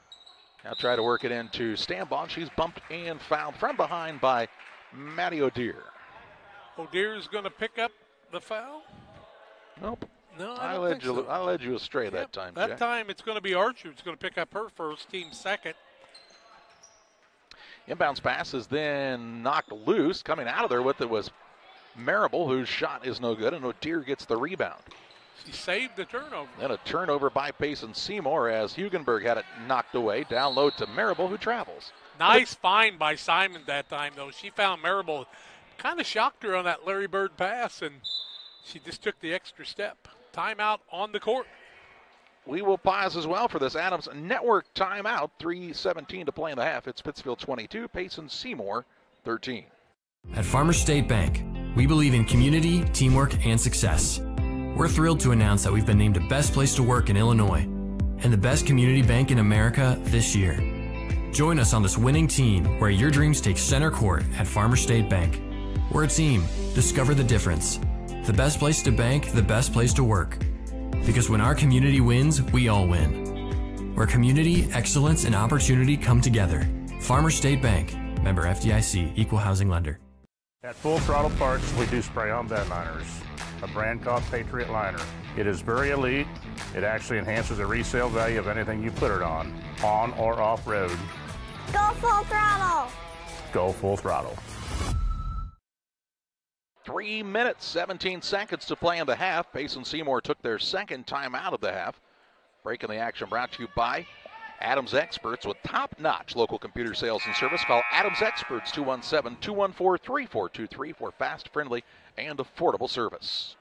Now try to work it into Stambaugh. She's bumped and fouled from behind by Maddie O'Dear. O'Dear is going to pick up the foul. Nope. No, I, I, led you. so. I led you astray that time. That Jack. time it's going to be Archer. It's going to pick up her first, team second. Inbounds pass is then knocked loose. Coming out of there with it was Marable, whose shot is no good, and O'Dear gets the rebound. She saved the turnover. Then a turnover by Payson Seymour as Hugenberg had it knocked away. Down low to Marable, who travels. Nice find by Simon that time, though. She found Marable. Kind of shocked her on that Larry Bird pass, and she just took the extra step. Timeout on the court. We will pause as well for this Adams Network timeout. 3.17 to play in the half. It's Pittsfield 22, Payson Seymour 13. At Farmers State Bank, we believe in community, teamwork, and success. We're thrilled to announce that we've been named the best place to work in Illinois and the best community bank in America this year. Join us on this winning team where your dreams take center court at Farmers State Bank. We're a team. Discover the difference. The best place to bank, the best place to work. Because when our community wins, we all win. Where community, excellence, and opportunity come together. Farmer State Bank, member FDIC, equal housing lender. At Full Throttle Parts, we do spray-on bed liners, a brand called Patriot Liner. It is very elite. It actually enhances the resale value of anything you put it on, on or off-road. Go full throttle! Go Full Throttle. Three minutes, 17 seconds to play in the half. Payson Seymour took their second time out of the half. Breaking the action brought to you by Adams Experts with top notch local computer sales and service. Call Adams Experts 217 214 3423 for fast, friendly, and affordable service.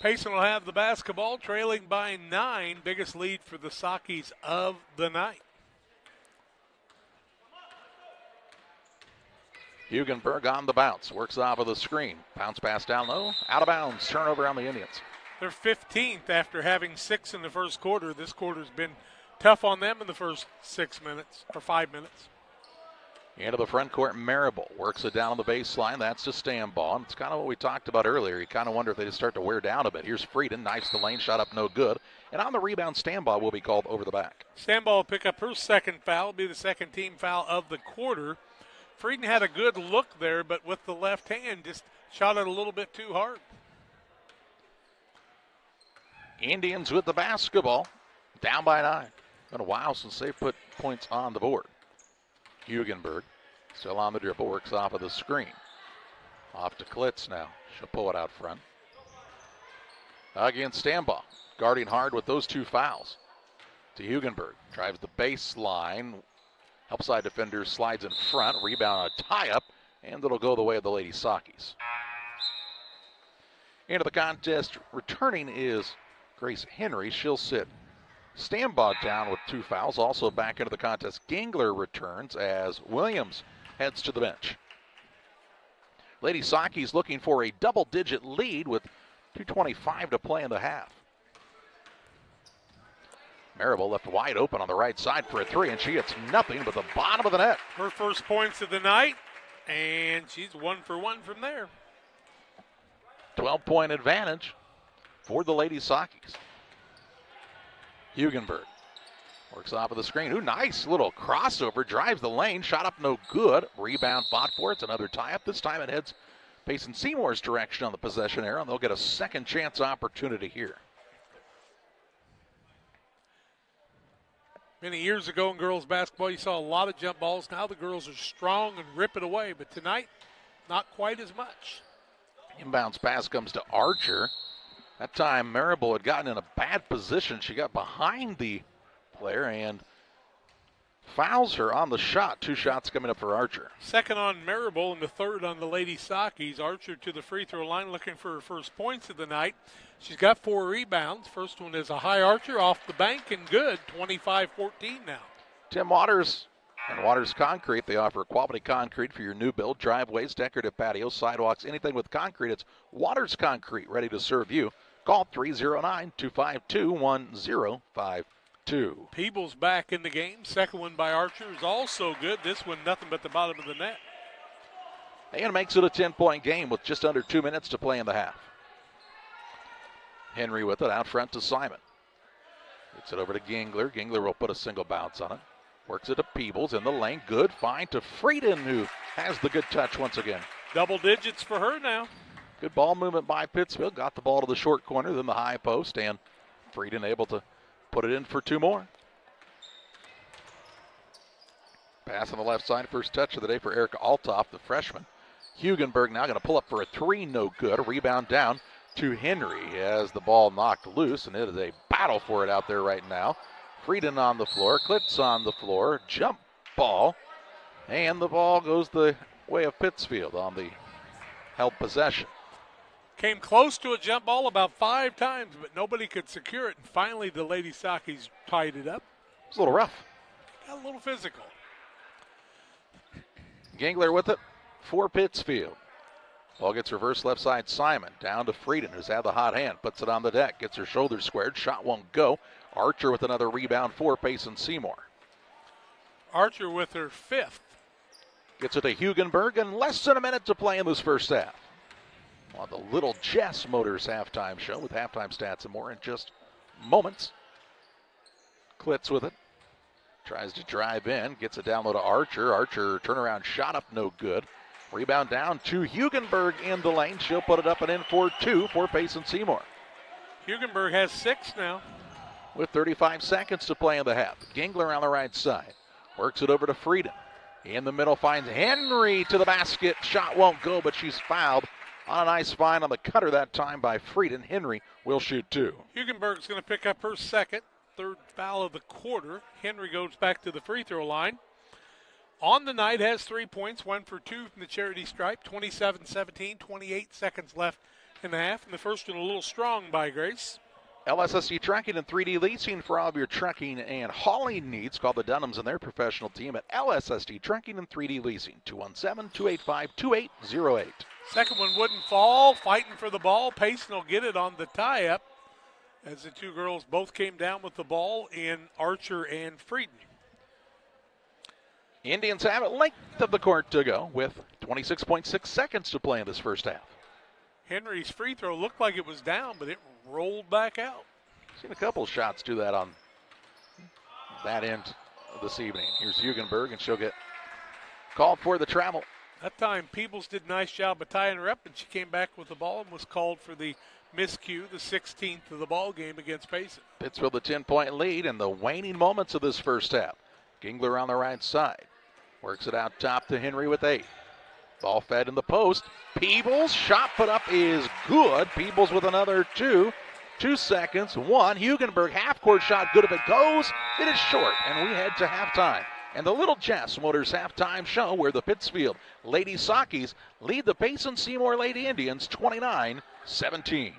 Payson will have the basketball, trailing by nine. Biggest lead for the Saukees of the night. Hugenberg on the bounce, works off of the screen. Bounce pass down low, out of bounds, turnover on the Indians. They're 15th after having six in the first quarter. This quarter's been tough on them in the first six minutes or five minutes. Into the front court, Marable works it down on the baseline. That's to Stambaugh. It's kind of what we talked about earlier. You kind of wonder if they just start to wear down a bit. Here's Frieden, knifes the lane, shot up no good. And on the rebound, Stambaugh will be called over the back. Stambaugh will pick up her second foul, be the second team foul of the quarter. Frieden had a good look there, but with the left hand, just shot it a little bit too hard. Indians with the basketball, down by nine. Been a while since they put points on the board. Hugenberg still on the dribble, works off of the screen. Off to Klitz now. She'll pull it out front. Again, Stambaugh guarding hard with those two fouls. To Hugenberg, drives the baseline. Help side defender slides in front. Rebound, a tie up, and it'll go the way of the Lady Saukees. Into the contest, returning is Grace Henry. She'll sit Stambaugh down with two fouls. Also back into the contest, Gingler returns as Williams heads to the bench. Lady Saukees looking for a double digit lead with 2.25 to play in the half. Marable left wide open on the right side for a three, and she hits nothing but the bottom of the net. Her first points of the night, and she's one for one from there. 12 point advantage for the Lady Saukees. Hugenberg works off of the screen. Ooh, nice little crossover. Drives the lane. Shot up no good. Rebound fought for. It's another tie up. This time it heads Payson Seymour's direction on the possession arrow, and they'll get a second chance opportunity here. Many years ago in girls basketball, you saw a lot of jump balls. Now the girls are strong and rip it away, but tonight, not quite as much. Inbounds pass comes to Archer. That time, Marable had gotten in a bad position. She got behind the player and fouls her on the shot. Two shots coming up for Archer. Second on Marable and the third on the Lady Saukees. Archer to the free throw line looking for her first points of the night. She's got four rebounds. First one is a high Archer off the bank and good. 25 14 now. Tim Waters and Waters Concrete. They offer quality concrete for your new build, driveways, decorative patios, sidewalks, anything with concrete. It's Waters Concrete ready to serve you. Call 309 252 1052. Peebles back in the game. Second one by Archer is also good. This one, nothing but the bottom of the net. And makes it a 10 point game with just under two minutes to play in the half. Henry with it out front to Simon. Gets it over to Gingler. Gingler will put a single bounce on it. Works it to Peebles in the lane. Good find to Frieden, who has the good touch once again. Double digits for her now. Good ball movement by Pittsfield. Got the ball to the short corner, then the high post, and Frieden able to put it in for two more. Pass on the left side, first touch of the day for Erica Altoff, the freshman. Hugenberg now going to pull up for a three, no good. Rebound down to Henry as the ball knocked loose, and it is a battle for it out there right now. Frieden on the floor, Klitz on the floor, jump ball, and the ball goes the way of Pittsfield on the held possession. Came close to a jump ball about five times, but nobody could secure it. And finally, the Lady Saukees tied it up. It's a little rough. Got a little physical. Gingler with it for Pittsfield. Ball gets reversed left side. Simon down to Frieden, who's had the hot hand. Puts it on the deck. Gets her shoulders squared. Shot won't go. Archer with another rebound for Payson Seymour. Archer with her fifth. Gets it to Hugenberg, and less than a minute to play in this first half. On the Little Jess Motors halftime show with halftime stats and more in just moments. Klitz with it. Tries to drive in, gets it down low to Archer. Archer turnaround shot up, no good. Rebound down to Hugenberg in the lane. She'll put it up and in for two for Payson Seymour. Hugenberg has six now. With 35 seconds to play in the half. Gingler on the right side. Works it over to Frieden. In the middle finds Henry to the basket. Shot won't go, but she's fouled on a nice find on the cutter that time by Frieden. Henry will shoot two. Hugenberg's going to pick up her second, third foul of the quarter. Henry goes back to the free throw line. On the night has three points, one for two from the charity stripe, 27 17, 28 seconds left in the half. And the first one a little strong by Grace. LSSD Trucking and 3D Leasing for all of your trucking and hauling needs. Call the Dunhams and their professional team at LSSD Trucking and 3D Leasing, 217 285 2808. Second one wouldn't fall. Fighting for the ball. Payson will get it on the tie up as the two girls both came down with the ball in Archer and Frieden. Indians have it length of the court to go with 26.6 seconds to play in this first half. Henry's free throw looked like it was down, but it rolled back out. Seen a couple shots do that on that end this evening. Here's Hugenberg, and she'll get called for the travel. That time, Peebles did a nice job of tying her up, and she came back with the ball and was called for the miscue, the 16th of the ball game against Payson. Pittsfield the 10-point lead in the waning moments of this first half. Gingler on the right side. Works it out top to Henry with eight. Ball fed in the post. Peebles, shot put up is good. Peebles with another two. Two seconds, one. Hugenberg, half court shot, good if it goes. It is short, and we head to halftime. And the Little Jess Motors halftime show where the Pittsfield Lady Saukees lead the Payson Seymour Lady Indians 29 17.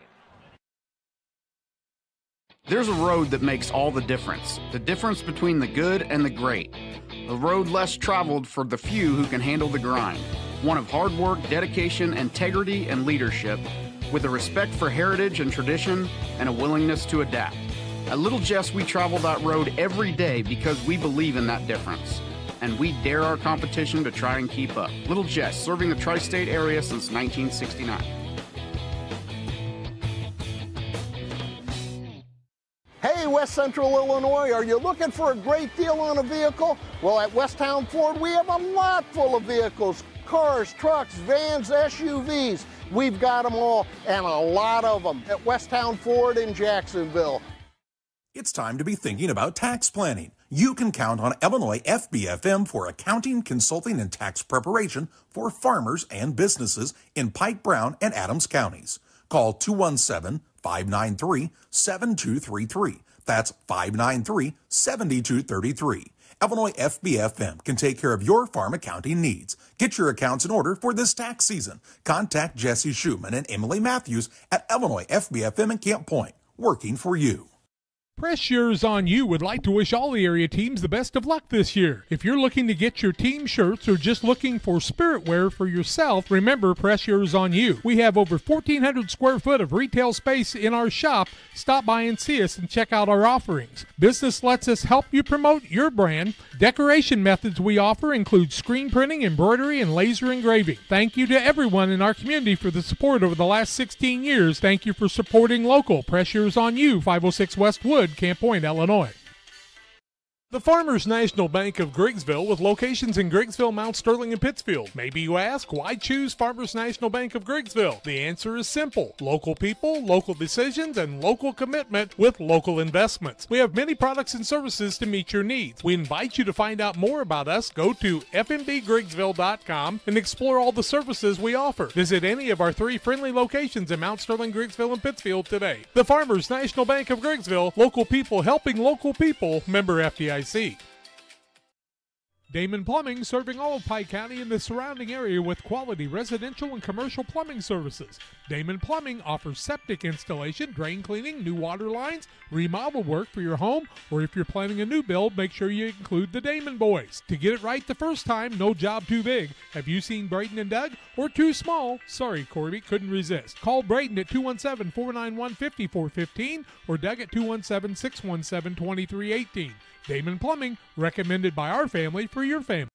There's a road that makes all the difference the difference between the good and the great. A road less traveled for the few who can handle the grind. One of hard work, dedication, integrity, and leadership, with a respect for heritage and tradition and a willingness to adapt. At Little Jess, we travel that road every day because we believe in that difference. And we dare our competition to try and keep up. Little Jess, serving the tri state area since 1969. West Central Illinois, are you looking for a great deal on a vehicle? Well, at Westtown Ford, we have a lot full of vehicles cars, trucks, vans, SUVs. We've got them all, and a lot of them at Westtown Ford in Jacksonville. It's time to be thinking about tax planning. You can count on Illinois FBFM for accounting, consulting, and tax preparation for farmers and businesses in Pike, Brown, and Adams counties. Call 217 593 7233. That's 593 7233. Illinois FBFM can take care of your farm accounting needs. Get your accounts in order for this tax season. Contact Jesse Schumann and Emily Matthews at Illinois FBFM in Camp Point, working for you. Pressures on You would like to wish all the area teams the best of luck this year. If you're looking to get your team shirts or just looking for spirit wear for yourself, remember Pressures on You. We have over 1,400 square foot of retail space in our shop. Stop by and see us and check out our offerings. Business lets us help you promote your brand. Decoration methods we offer include screen printing, embroidery, and laser engraving. Thank you to everyone in our community for the support over the last 16 years. Thank you for supporting local. Pressures on You, 506 Westwood. Camp Point, Illinois. The Farmers National Bank of Griggsville with locations in Griggsville, Mount Sterling, and Pittsfield. Maybe you ask, why choose Farmers National Bank of Griggsville? The answer is simple local people, local decisions, and local commitment with local investments. We have many products and services to meet your needs. We invite you to find out more about us. Go to fnbgriggsville.com and explore all the services we offer. Visit any of our three friendly locations in Mount Sterling, Griggsville, and Pittsfield today. The Farmers National Bank of Griggsville, local people helping local people, member FDIC. Damon Plumbing serving all of Pike County and the surrounding area with quality residential and commercial plumbing services. Damon Plumbing offers septic installation, drain cleaning, new water lines, remodel work for your home, or if you're planning a new build, make sure you include the Damon boys. To get it right the first time, no job too big. Have you seen Braden and Doug? Or too small? Sorry, Corby, couldn't resist. Call Braden at 217 491 5415 or Doug at 217 617 2318. Damon Plumbing, recommended by our family for your family.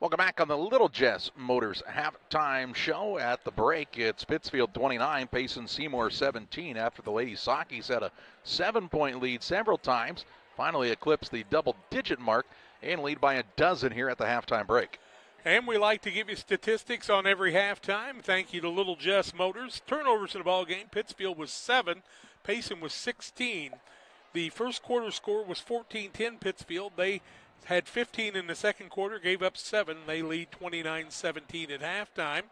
Welcome back on the Little Jess Motors halftime show. At the break, it's Pittsfield 29, Payson Seymour 17 after the Lady Saukees had a seven point lead several times. Finally eclipsed the double digit mark and lead by a dozen here at the halftime break. And we like to give you statistics on every halftime. Thank you to Little Jess Motors. Turnovers in the ball game. Pittsfield was seven, Payson was 16. The first quarter score was 14 10 Pittsfield. They had 15 in the second quarter, gave up seven. They lead 29 17 at halftime.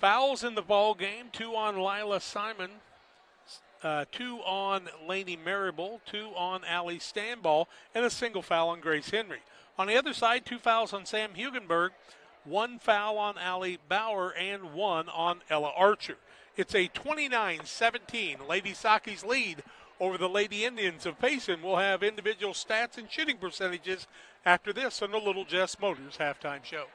Fouls in the ball game two on Lila Simon, uh, two on Laney Marable, two on Allie Stambaugh, and a single foul on Grace Henry. On the other side, two fouls on Sam Hugenberg, one foul on Allie Bauer, and one on Ella Archer. It's a 29 17 Lady Saukees lead over the Lady Indians of Payson. We'll have individual stats and shooting percentages after this on the Little Jess Motors halftime show.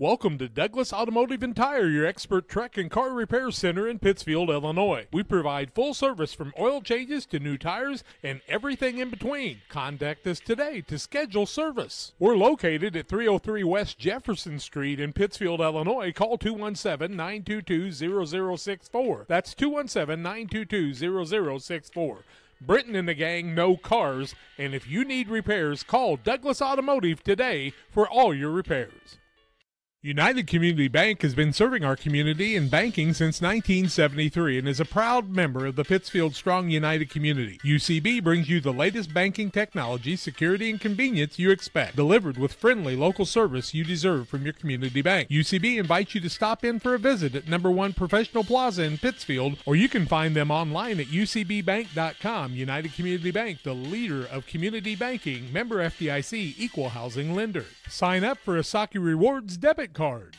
Welcome to Douglas Automotive and Tire, your expert truck and car repair center in Pittsfield, Illinois. We provide full service from oil changes to new tires and everything in between. Contact us today to schedule service. We're located at 303 West Jefferson Street in Pittsfield, Illinois. Call 217 922 0064. That's 217 922 0064. Britton and the gang know cars, and if you need repairs, call Douglas Automotive today for all your repairs. United Community Bank has been serving our community in banking since 1973 and is a proud member of the Pittsfield Strong United community. UCB brings you the latest banking technology, security, and convenience you expect, delivered with friendly local service you deserve from your community bank. UCB invites you to stop in for a visit at number 1 Professional Plaza in Pittsfield, or you can find them online at ucbbank.com. United Community Bank, the leader of community banking, member FDIC, equal housing lender. Sign up for a Saukee Rewards debit card.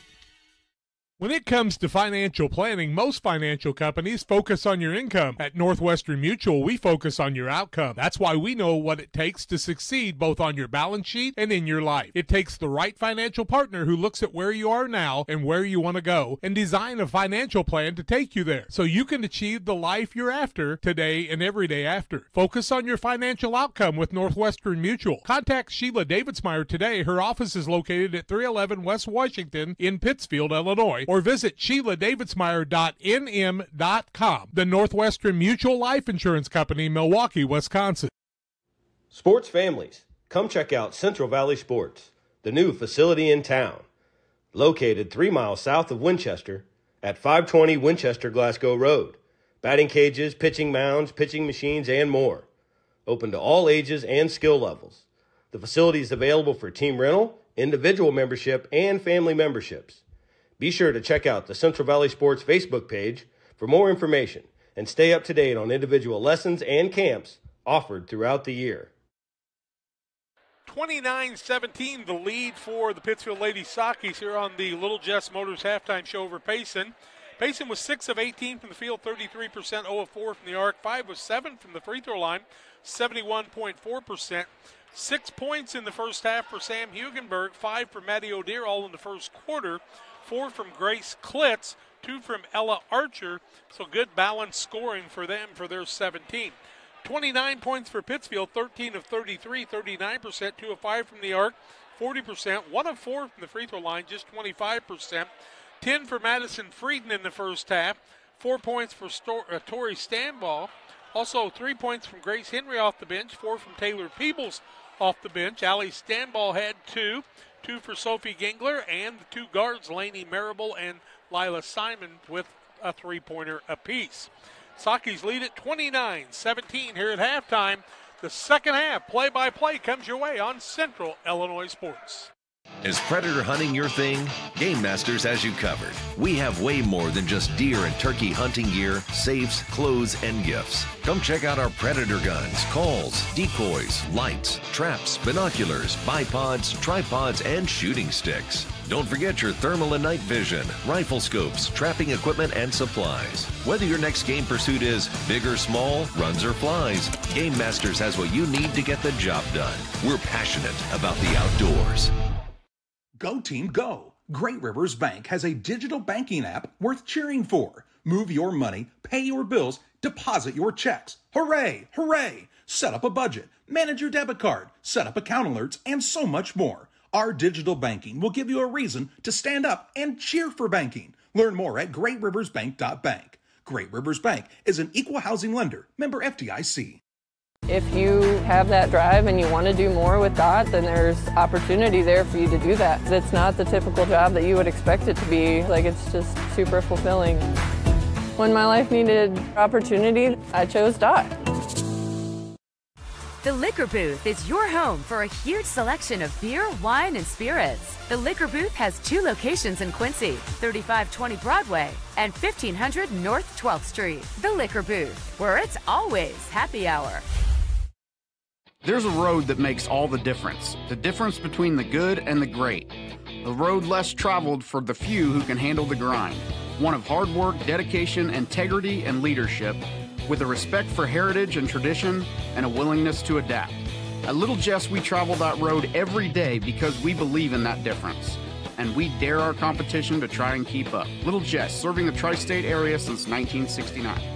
When it comes to financial planning, most financial companies focus on your income. At Northwestern Mutual, we focus on your outcome. That's why we know what it takes to succeed both on your balance sheet and in your life. It takes the right financial partner who looks at where you are now and where you want to go and design a financial plan to take you there so you can achieve the life you're after today and every day after. Focus on your financial outcome with Northwestern Mutual. Contact Sheila Davidsmeyer today. Her office is located at 311 West Washington in Pittsfield, Illinois or visit SheilaDavidsmeyer.nm.com. The Northwestern Mutual Life Insurance Company, Milwaukee, Wisconsin. Sports families, come check out Central Valley Sports, the new facility in town. Located three miles south of Winchester at 520 Winchester Glasgow Road. Batting cages, pitching mounds, pitching machines, and more. Open to all ages and skill levels. The facility is available for team rental, individual membership, and family memberships. Be sure to check out the Central Valley Sports Facebook page for more information and stay up to date on individual lessons and camps offered throughout the year. 29 17, the lead for the Pittsfield Lady Saukees here on the Little Jess Motors halftime show over Payson. Payson was 6 of 18 from the field, 33%, 0 of 4 from the arc, 5 was 7 from the free throw line, 71.4%. Six points in the first half for Sam Hugenberg, five for Maddie O'Dear, all in the first quarter four from Grace Klitz, two from Ella Archer. So good balanced scoring for them for their 17. 29 points for Pittsfield, 13 of 33, 39%, 2 of 5 from the arc, 40%, 1 of 4 from the free throw line, just 25%. 10 for Madison Frieden in the first half, 4 points for Stor- uh, Tori Stambaugh. Also, 3 points from Grace Henry off the bench, 4 from Taylor Peebles off the bench. Allie Stambaugh had two, two for Sophie Gingler, and the two guards, Laney Marable and Lila Simon, with a three pointer apiece. Saukees lead at 29 17 here at halftime. The second half, play by play, comes your way on Central Illinois Sports. Is predator hunting your thing? Game Masters has you covered. We have way more than just deer and turkey hunting gear, safes, clothes, and gifts. Come check out our predator guns, calls, decoys, lights, traps, binoculars, bipods, tripods, and shooting sticks. Don't forget your thermal and night vision, rifle scopes, trapping equipment, and supplies. Whether your next game pursuit is big or small, runs or flies, Game Masters has what you need to get the job done. We're passionate about the outdoors. Go team go! Great Rivers Bank has a digital banking app worth cheering for. Move your money, pay your bills, deposit your checks. Hooray! Hooray! Set up a budget, manage your debit card, set up account alerts, and so much more. Our digital banking will give you a reason to stand up and cheer for banking. Learn more at greatriversbank.bank. Great Rivers Bank is an equal housing lender, member FDIC. If you have that drive and you want to do more with DOT, then there's opportunity there for you to do that. It's not the typical job that you would expect it to be. Like, it's just super fulfilling. When my life needed opportunity, I chose DOT. The Liquor Booth is your home for a huge selection of beer, wine, and spirits. The Liquor Booth has two locations in Quincy 3520 Broadway and 1500 North 12th Street. The Liquor Booth, where it's always happy hour. There's a road that makes all the difference the difference between the good and the great. A road less traveled for the few who can handle the grind. One of hard work, dedication, integrity, and leadership, with a respect for heritage and tradition and a willingness to adapt. At Little Jess, we travel that road every day because we believe in that difference. And we dare our competition to try and keep up. Little Jess, serving the tri state area since 1969.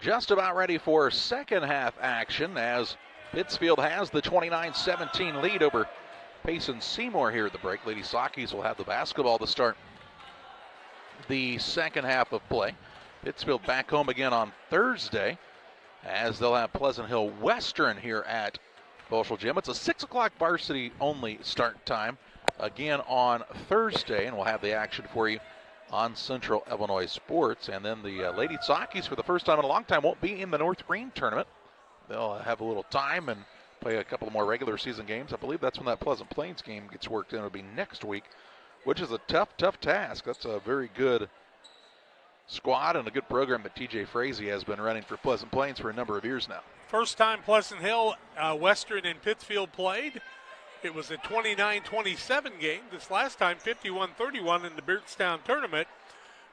Just about ready for second half action as Pittsfield has the 29 17 lead over Payson Seymour here at the break. Lady Saukees will have the basketball to start the second half of play. Pittsfield back home again on Thursday as they'll have Pleasant Hill Western here at Boschel Gym. It's a 6 o'clock varsity only start time again on Thursday, and we'll have the action for you on Central Illinois Sports. And then the uh, Lady Saukees, for the first time in a long time, won't be in the North Green tournament. They'll have a little time and play a couple more regular season games. I believe that's when that Pleasant Plains game gets worked in. It'll be next week, which is a tough, tough task. That's a very good squad and a good program that TJ Frazee has been running for Pleasant Plains for a number of years now. First time Pleasant Hill, uh, Western, and Pittsfield played. It was a 29 27 game. This last time, 51 31 in the Beardstown tournament.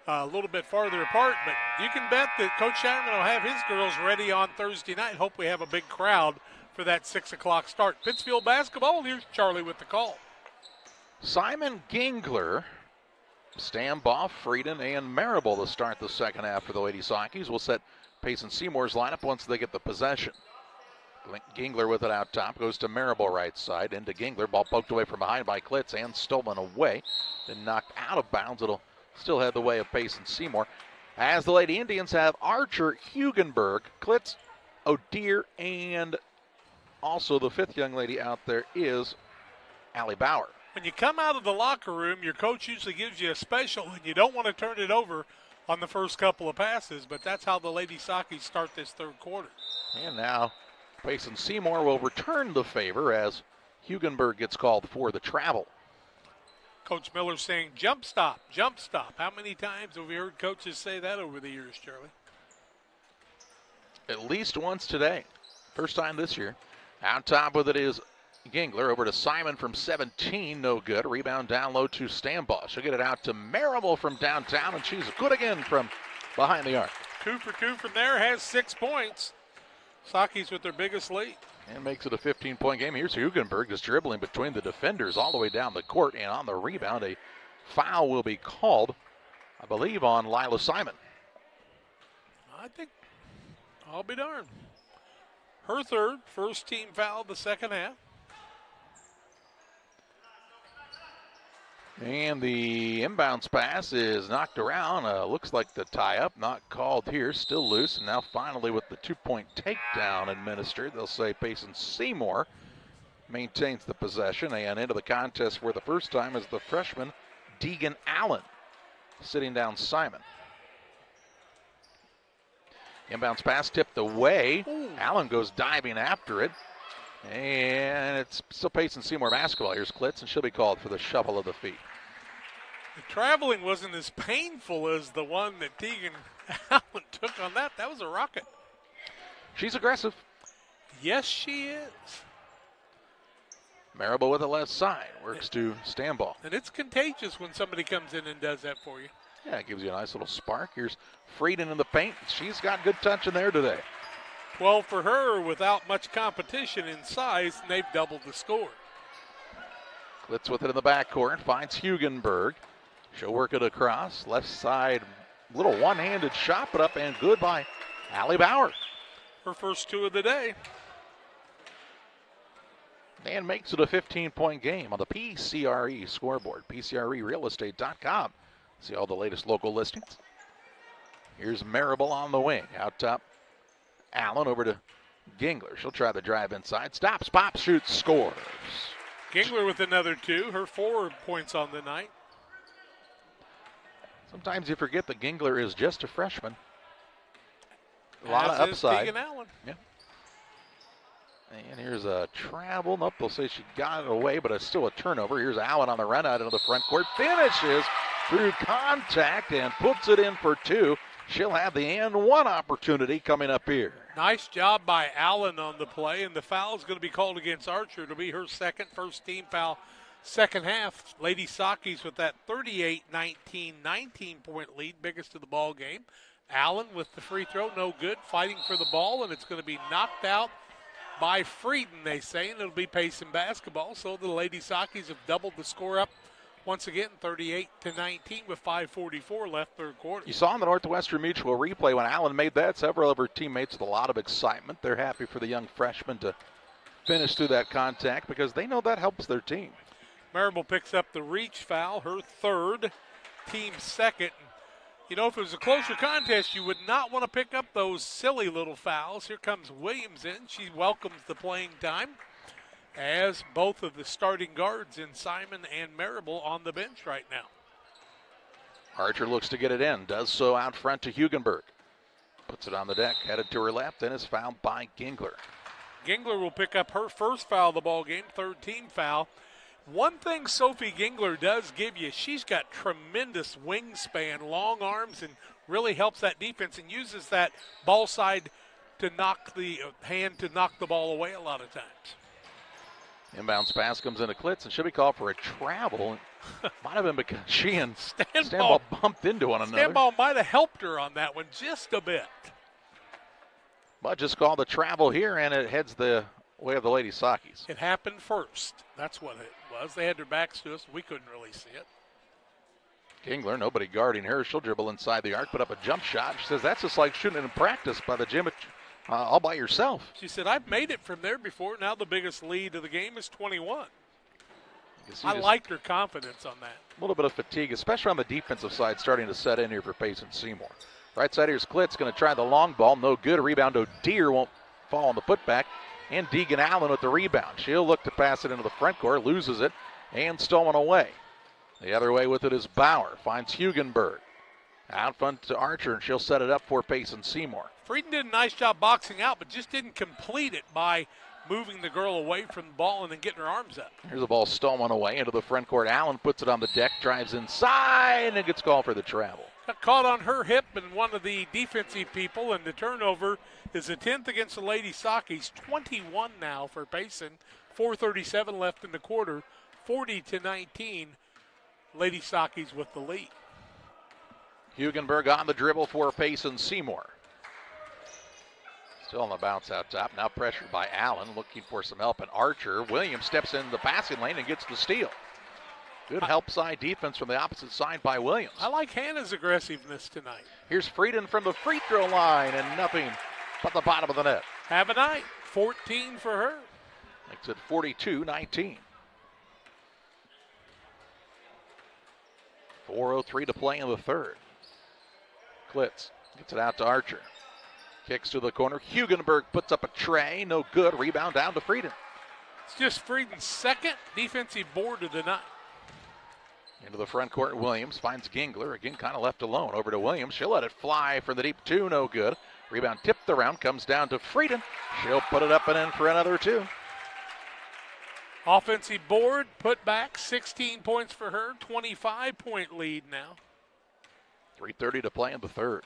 Uh, a little bit farther apart, but you can bet that Coach Shatterman will have his girls ready on Thursday night. Hope we have a big crowd for that 6 o'clock start. Pittsfield basketball, here's Charlie with the call. Simon Gingler, Stambaugh, Frieden, and Marable to start the second half for the Lady Saukees. We'll set Payson Seymour's lineup once they get the possession. Gingler with it out top goes to Marable right side into Gingler. Ball poked away from behind by Klitz and stolen away. Then knocked out of bounds. It'll still head the way of Payson Seymour. As the Lady Indians have Archer, Hugenberg, Klitz, O'Dear, and also the fifth young lady out there is Allie Bauer. When you come out of the locker room, your coach usually gives you a special, and you don't want to turn it over on the first couple of passes, but that's how the Lady Saukees start this third quarter. And now Payson Seymour will return the favor as Hugenberg gets called for the travel. Coach Miller saying jump stop, jump stop. How many times have we heard coaches say that over the years, Charlie? At least once today. First time this year. Out top with it is Gingler over to Simon from 17, no good. Rebound down low to Stambaugh. She'll get it out to Marable from downtown, and she's good again from behind the arc. Two for two from there, has six points. Saukees with their biggest lead. And makes it a 15 point game. Here's Hugenberg just dribbling between the defenders all the way down the court. And on the rebound, a foul will be called, I believe, on Lila Simon. I think I'll be darned. Her third, first team foul of the second half. And the inbounds pass is knocked around. Uh, looks like the tie up, not called here, still loose. And now finally with the two point takedown administered, they'll say Payson Seymour maintains the possession. And into the contest for the first time is the freshman Deegan Allen sitting down Simon. Inbounds pass tipped away. Ooh. Allen goes diving after it. And it's still Payson Seymour basketball. Here's Klitz, and she'll be called for the shuffle of the feet. The traveling wasn't as painful as the one that Tegan Allen took on that. That was a rocket. She's aggressive. Yes, she is. Marable with the left side works to Stambaugh. And it's contagious when somebody comes in and does that for you. Yeah, it gives you a nice little spark. Here's Frieden in the paint. She's got good touch in there today. 12 for her without much competition in size, and they've doubled the score. Klitz with it in the backcourt, finds Hugenberg. She'll work it across. Left side, little one handed shot, but up and good by Allie Bauer. Her first two of the day. And makes it a 15 point game on the PCRE scoreboard. PCRErealestate.com. See all the latest local listings. Here's Marable on the wing. Out top, Allen over to Gingler. She'll try the drive inside. Stops, pops, shoots, scores. Gingler with another two. Her four points on the night. Sometimes you forget that Gingler is just a freshman. A lot As of upside. Yeah. And here's a travel. Nope, they'll say she got it away, but it's still a turnover. Here's Allen on the run out into the front court. Finishes through contact and puts it in for two. She'll have the and one opportunity coming up here. Nice job by Allen on the play, and the foul is going to be called against Archer. It'll be her second, first team foul, second half. Lady Saukees with that 38 19, 19 point lead, biggest of the ball game. Allen with the free throw, no good, fighting for the ball, and it's going to be knocked out by Frieden, they say, and it'll be Payson basketball. So the Lady Saukees have doubled the score up once again, 38 to 19 with 5:44 left third quarter. You saw in the Northwestern Mutual replay when Allen made that. Several of her teammates with a lot of excitement. They're happy for the young freshman to finish through that contact because they know that helps their team. Marable picks up the reach foul, her third, team second. You know, if it was a closer contest, you would not want to pick up those silly little fouls. Here comes Williams in. She welcomes the playing time as both of the starting guards in Simon and Marable on the bench right now. Archer looks to get it in, does so out front to Hugenberg. Puts it on the deck, headed to her left, and is fouled by Gingler. Gingler will pick up her first foul of the ball game, third team foul. One thing Sophie Gingler does give you, she's got tremendous wingspan, long arms, and really helps that defense and uses that ball side to knock the uh, hand to knock the ball away a lot of times. Inbounds pass comes into Klitz and should be called for a travel. might have been because she and Stambaugh, Stambaugh bumped into one another. Stambaugh might have helped her on that one just a bit. But just called the travel here, and it heads the way of the Lady Saukees. It happened first. That's what it was. They had their backs to us. We couldn't really see it. Gingler, nobody guarding her. She'll dribble inside the arc, put up a jump shot. She says that's just like shooting in practice by the gym uh, all by yourself. She said, I've made it from there before. Now the biggest lead of the game is 21. I liked her confidence on that. A little bit of fatigue, especially on the defensive side, starting to set in here for Payson Seymour. Right side here's Klitz going to try the long ball. No good. Rebound O'Dear won't fall on the putback. And Deegan Allen with the rebound. She'll look to pass it into the front court, loses it, and stolen away. The other way with it is Bauer. Finds Hugenberg. Out front to Archer, and she'll set it up for Payson Seymour. Frieden did a nice job boxing out, but just didn't complete it by moving the girl away from the ball and then getting her arms up. Here's the ball stolen away into the front court. Allen puts it on the deck, drives inside, and gets called for the travel. Got caught on her hip and one of the defensive people, and the turnover is a 10th against the Lady Saukees. 21 now for Payson. 4:37 left in the quarter. 40 to 19. Lady Saukees with the lead. Hugenberg on the dribble for Payson Seymour. Still on the bounce out top. Now pressured by Allen, looking for some help. And Archer, Williams steps in the passing lane and gets the steal. Good help side defense from the opposite side by Williams. I like Hannah's aggressiveness tonight. Here's Frieden from the free throw line and nothing but the bottom of the net. Have a night. 14 for her. Makes it 42 19. 4.03 to play in the third. Gets it out to Archer. Kicks to the corner. Hugenberg puts up a trey. No good. Rebound down to Frieden. It's just Frieden's second defensive board of the night. Into the front court, Williams finds Gingler. Again, kind of left alone. Over to Williams. She'll let it fly for the deep two. No good. Rebound tipped around. Comes down to Frieden. She'll put it up and in for another two. Offensive board, put back, 16 points for her, 25 point lead now. 3.30 to play in the third.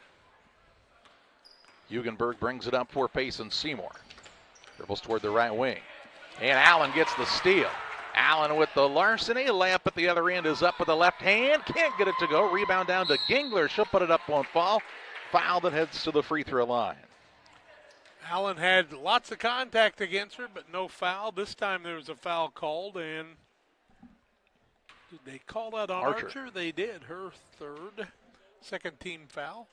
Hugenberg brings it up for Payson Seymour. Dribbles toward the right wing. And Allen gets the steal. Allen with the larceny. Layup at the other end is up with the left hand. Can't get it to go. Rebound down to Gingler. She'll put it up, won't fall. Foul that heads to the free throw line. Allen had lots of contact against her, but no foul. This time there was a foul called, and did they call that on Archer? Archer? They did. Her third, second team foul.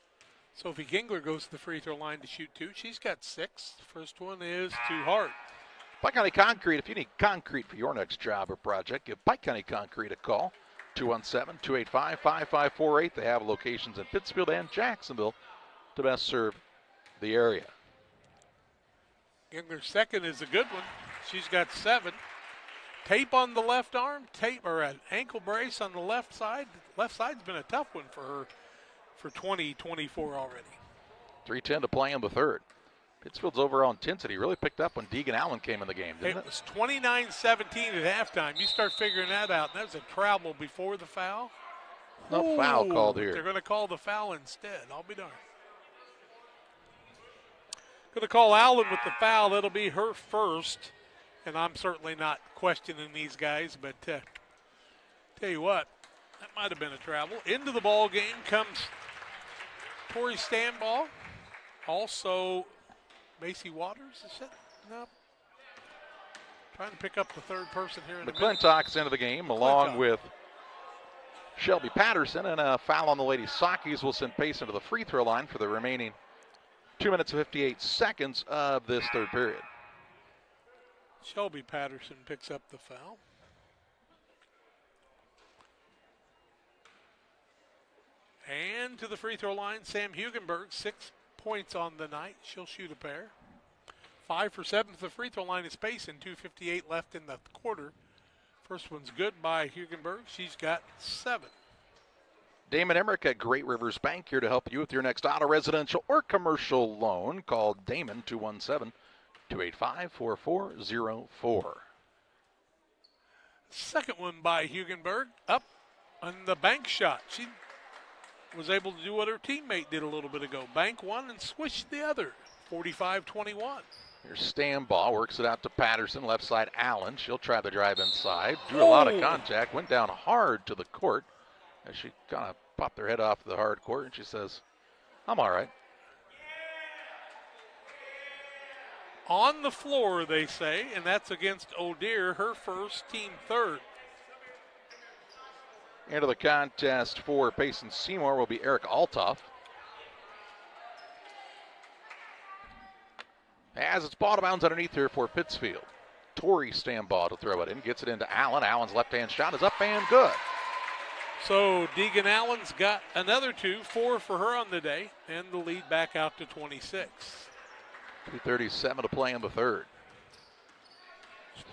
Sophie Gingler goes to the free throw line to shoot two. She's got six. First one is too hard. Pike County Concrete, if you need concrete for your next job or project, give Pike County Concrete a call. 217 285 5548. They have locations in Pittsfield and Jacksonville to best serve the area. Gingler's second is a good one. She's got seven. Tape on the left arm, tape or an ankle brace on the left side. Left side's been a tough one for her for 2024 already. 310 to play in the third. Pittsfield's overall intensity really picked up when Deegan Allen came in the game, didn't it? It was 29 17 at halftime. You start figuring that out. That was a travel before the foul. No Ooh, foul called here. They're going to call the foul instead. I'll be darned. Going to call Allen with the foul. That'll be her first. And I'm certainly not questioning these guys, but uh, tell you what, that might have been a travel. Into the ball game comes Tori Stambaugh. Also, Macy Waters, is it? No. Trying to pick up the third person here in. McClintock's into the game, along with Shelby Patterson, and a foul on the Lady Saukees will send Pace into the free throw line for the remaining two minutes and 58 seconds of this third period. Shelby Patterson picks up the foul. And to the free throw line, Sam Hugenberg, six points on the night. She'll shoot a pair. Five for seven to the free throw line is space and 2.58 left in the quarter. First one's good by Hugenberg. She's got seven. Damon Emmerich at Great Rivers Bank here to help you with your next auto residential or commercial loan. Call Damon 217 285 4404. Second one by Hugenberg up on the bank shot. She was able to do what her teammate did a little bit ago. Bank one and swish the other. 45 21. Here's Stambaugh, works it out to Patterson, left side Allen. She'll try the drive inside. Drew a lot of contact, went down hard to the court as she kind of popped her head off the hard court and she says, I'm all right. On the floor, they say, and that's against O'Dear, her first, team third. Into the contest for Payson Seymour will be Eric Altoff. As it's ball to bounds underneath here for Pittsfield. Tori Stambaugh to throw it in, gets it into Allen. Allen's left hand shot is up and good. So Deegan Allen's got another two, four for her on the day, and the lead back out to 26. 237 to play in the third.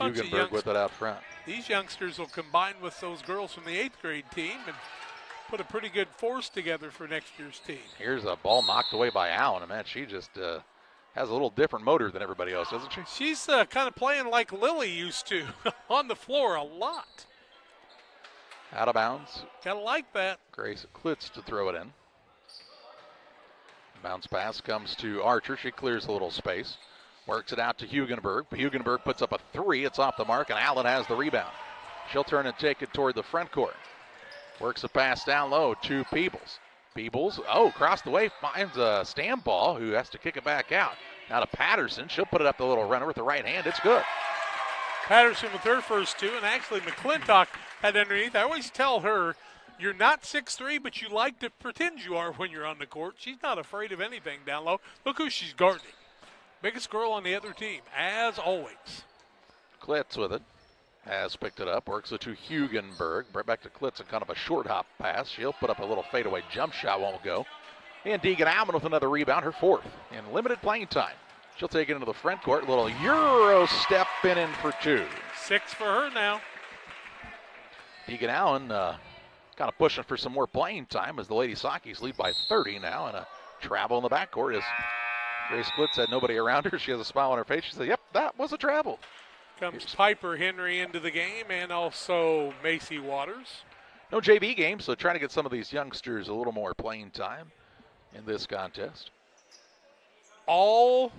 Hugenberg with it out front. These youngsters will combine with those girls from the eighth grade team and put a pretty good force together for next year's team. Here's a ball knocked away by Allen, and man, she just uh, has a little different motor than everybody else, doesn't she? She's uh, kind of playing like Lily used to on the floor a lot. Out of bounds. Gotta like that. Grace Klitz to throw it in. Bounce pass comes to Archer. She clears a little space. Works it out to Hugenberg. Hugenberg puts up a three. It's off the mark, and Allen has the rebound. She'll turn and take it toward the front court. Works a pass down low to Peebles. Peebles, oh, across the way, finds a Stambaugh who has to kick it back out. Now to Patterson. She'll put it up the little runner with the right hand. It's good. Patterson with her first two, and actually McClintock had underneath. I always tell her, you're not six three, but you like to pretend you are when you're on the court. She's not afraid of anything down low. Look who she's guarding. Biggest girl on the other team, as always. Klitz with it. has picked it up, works it to Hugenberg. Right back to Klitz and kind of a short hop pass. She'll put up a little fadeaway jump shot, won't go. And Deegan Allen with another rebound, her fourth, in limited playing time. She'll take it into the front court. Little Euro step in, in for two. Six for her now. Deegan Allen uh, kind of pushing for some more playing time as the Lady Saukees lead by 30 now. And a travel in the backcourt as Grace Klitz had nobody around her. She has a smile on her face. She said, Yep, that was a travel. Comes Piper Henry into the game and also Macy Waters. No JV game, so trying to get some of these youngsters a little more playing time in this contest. All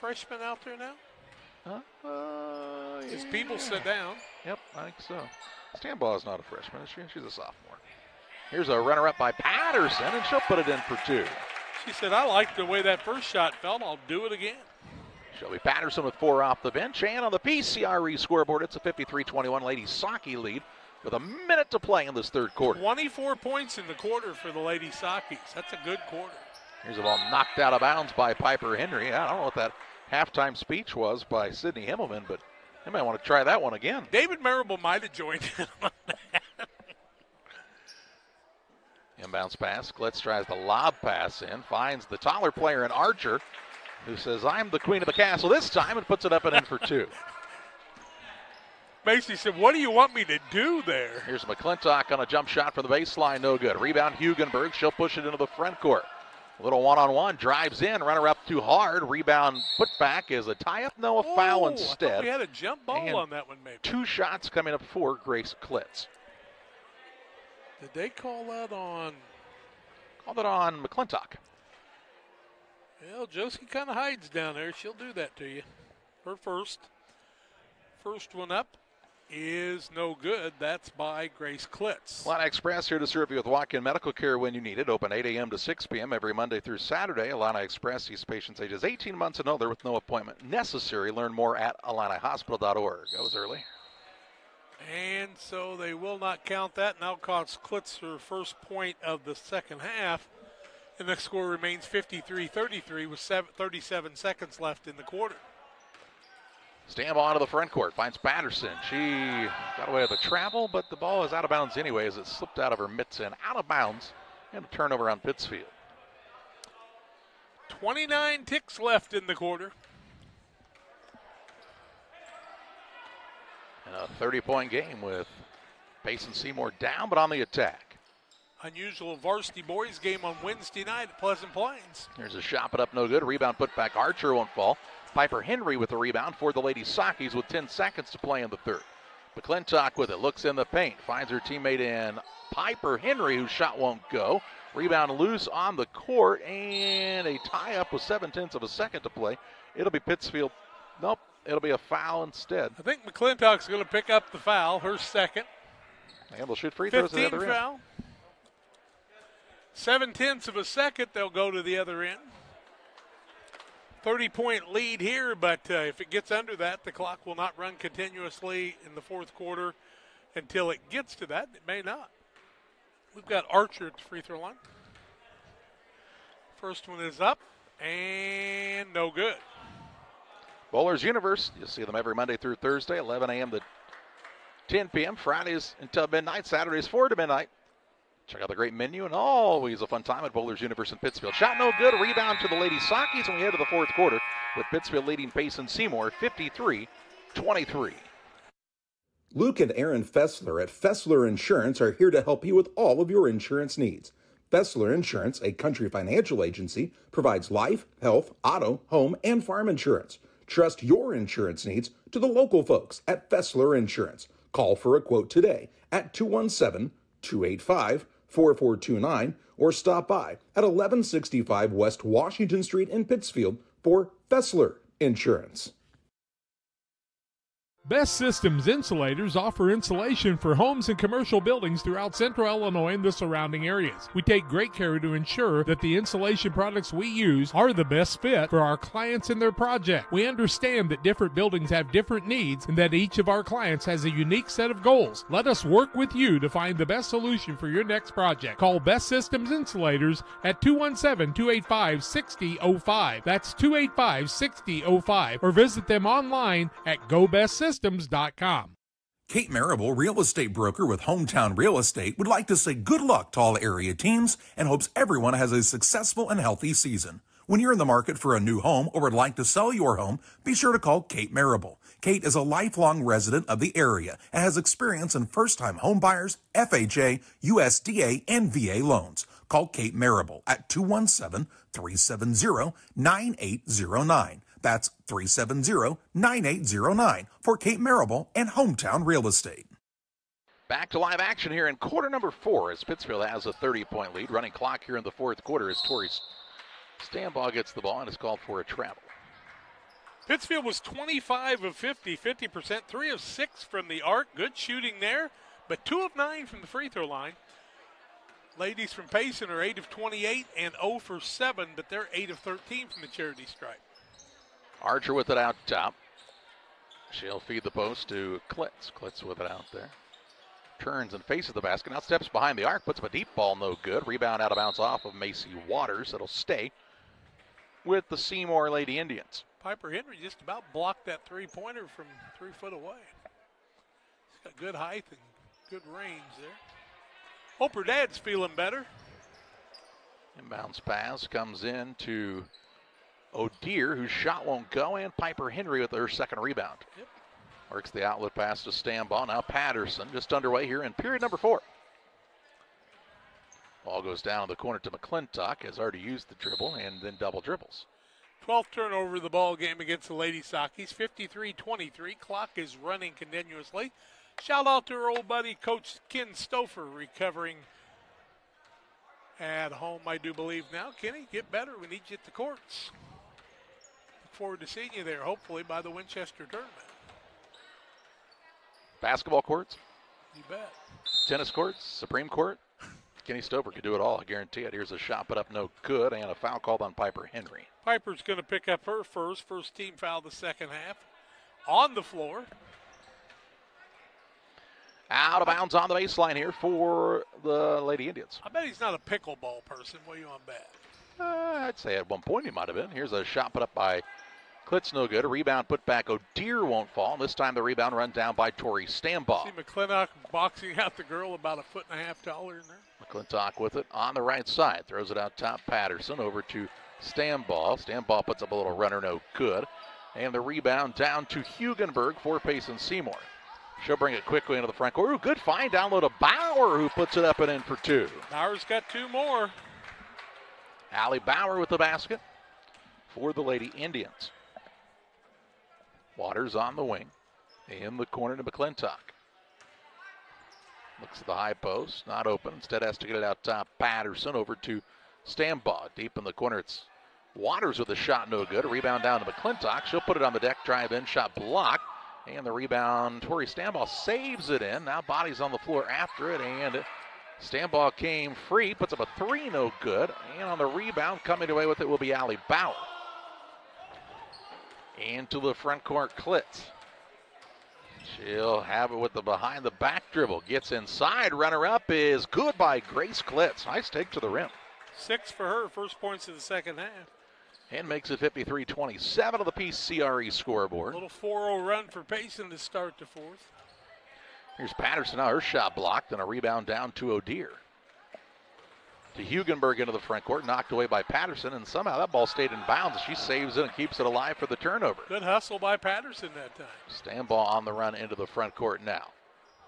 freshmen out there now? Huh? Uh, As people sit down. Yep, I think so. Stambaugh is not a freshman, she? She's a sophomore. Here's a runner up by Patterson, and she'll put it in for two. She said, I like the way that first shot felt. I'll do it again. Shelby Patterson with four off the bench. And on the PCRE scoreboard, it's a 53 21 Lady Saukee lead with a minute to play in this third quarter. 24 points in the quarter for the Lady Saukees. That's a good quarter. Here's a ball knocked out of bounds by Piper Henry. I don't know what that halftime speech was by Sydney Himmelman, but they might want to try that one again. David Marable might have joined in on that. Inbounds pass. Klitz tries the lob pass in, finds the taller player in Archer, who says, I'm the queen of the castle this time, and puts it up and in for two. Macy said, What do you want me to do there? Here's McClintock on a jump shot from the baseline, no good. Rebound Hugenberg. She'll push it into the front court. Little one on one, drives in, runner up too hard. Rebound put back is a tie up, no, a foul Oh, instead. we had a jump ball And on that one, maybe. Two shots coming up for Grace Klitz. Did they call that on? Called it on McClintock. Well, Josie kind of hides down there. She'll do that to you. Her first. First one up is no good. That's by Grace Klitz. Atlanta Express here to serve you with walk-in medical care when you need it. Open 8 a.m. to 6 p.m. every Monday through Saturday. Atlanta Express sees patients ages 18 months and older with no appointment necessary. Learn more at AtlantaHospital.org. That was early. And so they will not count that. Now costs Klitz her first point of the second half. And the score remains 53 33 with seven, 37 seconds left in the quarter. Stambaugh into the front court. Finds Patterson. She got away with a travel, but the ball is out of bounds anyway as it slipped out of her mitts and out of bounds. And a turnover on Pittsfield. 29 ticks left in the quarter. And a 30 point game with Payson Seymour down, but on the attack. Unusual varsity boys game on Wednesday night at Pleasant Plains. There's a shot, but up no good. Rebound put back. Archer won't fall. Piper Henry with the rebound for the Lady Saukees with 10 seconds to play in the third. McClintock with it. Looks in the paint. Finds her teammate in Piper Henry, whose shot won't go. Rebound loose on the court, and a tie up with seven tenths of a second to play. It'll be Pittsfield. Nope, it'll be a foul instead. I think McClintock's going to pick up the foul, her second. And they'll shoot free throws at the 15 other end. foul. Seven tenths of a second, they'll go to the other end. 30 point lead here, but uh, if it gets under that, the clock will not run continuously in the fourth quarter until it gets to that. It may not. We've got Archer at the free throw line. First one is up and no good. Bowlers Universe, you'll see them every Monday through Thursday, 11 a.m. to 10 p.m. Fridays until midnight, Saturdays 4 to midnight. Check out the great menu and always a fun time at Bowlers Universe in Pittsfield. Shot no good, rebound to the Lady Saukees, and we head to the fourth quarter with Pittsfield leading Payson Seymour 53 23. Luke and Aaron Fessler at Fessler Insurance are here to help you with all of your insurance needs. Fessler Insurance, a country financial agency, provides life, health, auto, home, and farm insurance. Trust your insurance needs to the local folks at Fessler Insurance. Call for a quote today at 217 285 4429 or stop by at 1165 West Washington Street in Pittsfield for Fessler Insurance. Best Systems Insulators offer insulation for homes and commercial buildings throughout central Illinois and the surrounding areas. We take great care to ensure that the insulation products we use are the best fit for our clients and their project. We understand that different buildings have different needs and that each of our clients has a unique set of goals. Let us work with you to find the best solution for your next project. Call Best Systems Insulators at 217 285 6005. That's 285 6005. Or visit them online at GoBestSystems.com. Kate Marable, real estate broker with Hometown Real Estate, would like to say good luck to all area teams and hopes everyone has a successful and healthy season. When you're in the market for a new home or would like to sell your home, be sure to call Kate Marable. Kate is a lifelong resident of the area and has experience in first-time home buyers, FHA, USDA, and VA loans. Call Kate Marable at 217-370-9809. That's 370-9809 for Kate Marable and Hometown Real Estate. Back to live action here in quarter number four as Pittsfield has a 30-point lead. Running clock here in the fourth quarter as Tori Stambaugh gets the ball and is called for a travel. Pittsfield was 25 of 50, 50%, 3 of 6 from the arc. Good shooting there, but 2 of 9 from the free throw line. Ladies from Payson are 8 of 28 and 0 for 7, but they're 8 of 13 from the charity stripe. Archer with it out top. She'll feed the post to Klitz. Klitz with it out there. Turns and faces the basket. Now steps behind the arc. Puts up a deep ball. No good. Rebound out of bounds off of Macy Waters. It'll stay with the Seymour Lady Indians. Piper Henry just about blocked that three pointer from three foot away. He's got good height and good range there. Hope her dad's feeling better. Inbounds pass comes in to O'Dear, whose shot won't go, and Piper Henry with her second rebound. Yep. Works the outlet pass to Stambaugh. Now Patterson just underway here in period number four. Ball goes down in the corner to McClintock, has already used the dribble and then double dribbles. 12th turnover of the ball game against the Lady Saukees. 53-23. Clock is running continuously. Shout out to our old buddy, Coach Ken Stouffer, recovering at home, I do believe now. Kenny, get better. We need you at the courts forward to seeing you there, hopefully, by the Winchester tournament. Basketball courts? You bet. Tennis courts? Supreme Court? Kenny Stover could do it all, I guarantee it. Here's a shot put up no good and a foul called on Piper Henry. Piper's going to pick up her first. First team foul the second half. On the floor. Out of bounds on the baseline here for the Lady Indians. I bet he's not a pickleball person. What do you want to bet? Uh, I'd say at one point he might have been. Here's a shot put up by Klitz, no good. A rebound put back. O'Dear won't fall. This time the rebound run down by Tori Stambaugh. See McClintock boxing out the girl about a foot and a half taller in there. McClintock with it on the right side. Throws it out top. Patterson over to Stambaugh. Stambaugh puts up a little runner, no good. And the rebound down to Hugenberg for Payson Seymour. She'll bring it quickly into the front court. Ooh, good find down low to Bauer, who puts it up and in for two. Bauer's got two more. Allie Bauer with the basket for the Lady Indians. Waters on the wing. In the corner to McClintock. Looks at the high post, not open. Instead has to get it out top. Patterson over to Stambaugh. Deep in the corner, it's Waters with a shot, no good. A rebound down to McClintock. She'll put it on the deck, drive in, shot blocked. And the rebound, Tori Stambaugh saves it in. Now bodies on the floor after it, and Stambaugh came free, puts up a three, no good. And on the rebound, coming away with it will be Allie Bauer. Into the front court, Klitz. She'll have it with the behind the back dribble. Gets inside. Runner up is good by Grace Klitz. Nice take to the rim. Six for her, first points of the second half. And makes it 53 27 of the PCRE scoreboard. A little 4 0 run for Payson to start the fourth. Here's Patterson. Now her shot blocked and a rebound down to O'Dear. To Hugenberg into the front court, knocked away by Patterson, and somehow that ball stayed in bounds. She saves it and keeps it alive for the turnover. Good hustle by Patterson that time. Stambaugh on the run into the front court now.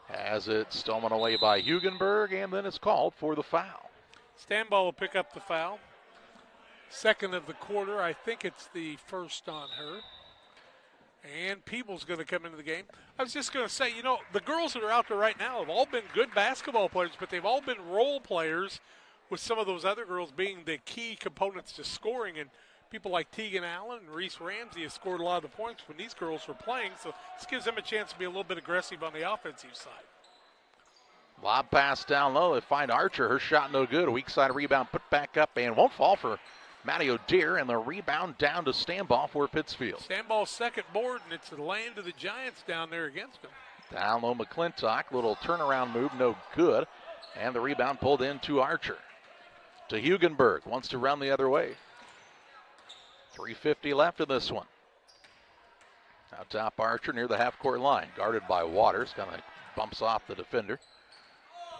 Has it stolen away by Hugenberg, and then it's called for the foul. Stambaugh will pick up the foul. Second of the quarter. I think it's the first on her. And Peebles going to come into the game. I was just going to say, you know, the girls that are out there right now have all been good basketball players, but they've all been role players, with some of those other girls being the key components to scoring. And people like Tegan Allen and Reese Ramsey have scored a lot of the points when these girls were playing. So this gives them a chance to be a little bit aggressive on the offensive side. Lob pass down low. They find Archer. Her shot no good. A weak side rebound put back up and won't fall for Maddie O'Dear. And the rebound down to Stambaugh for Pittsfield. Stambaugh's second board, and it's the land of the Giants down there against him. Down low McClintock. Little turnaround move, no good. And the rebound pulled into Archer. To Hugenberg. Wants to run the other way. 350 left in this one. Now top Archer near the half court line, guarded by Waters, kind of bumps off the defender.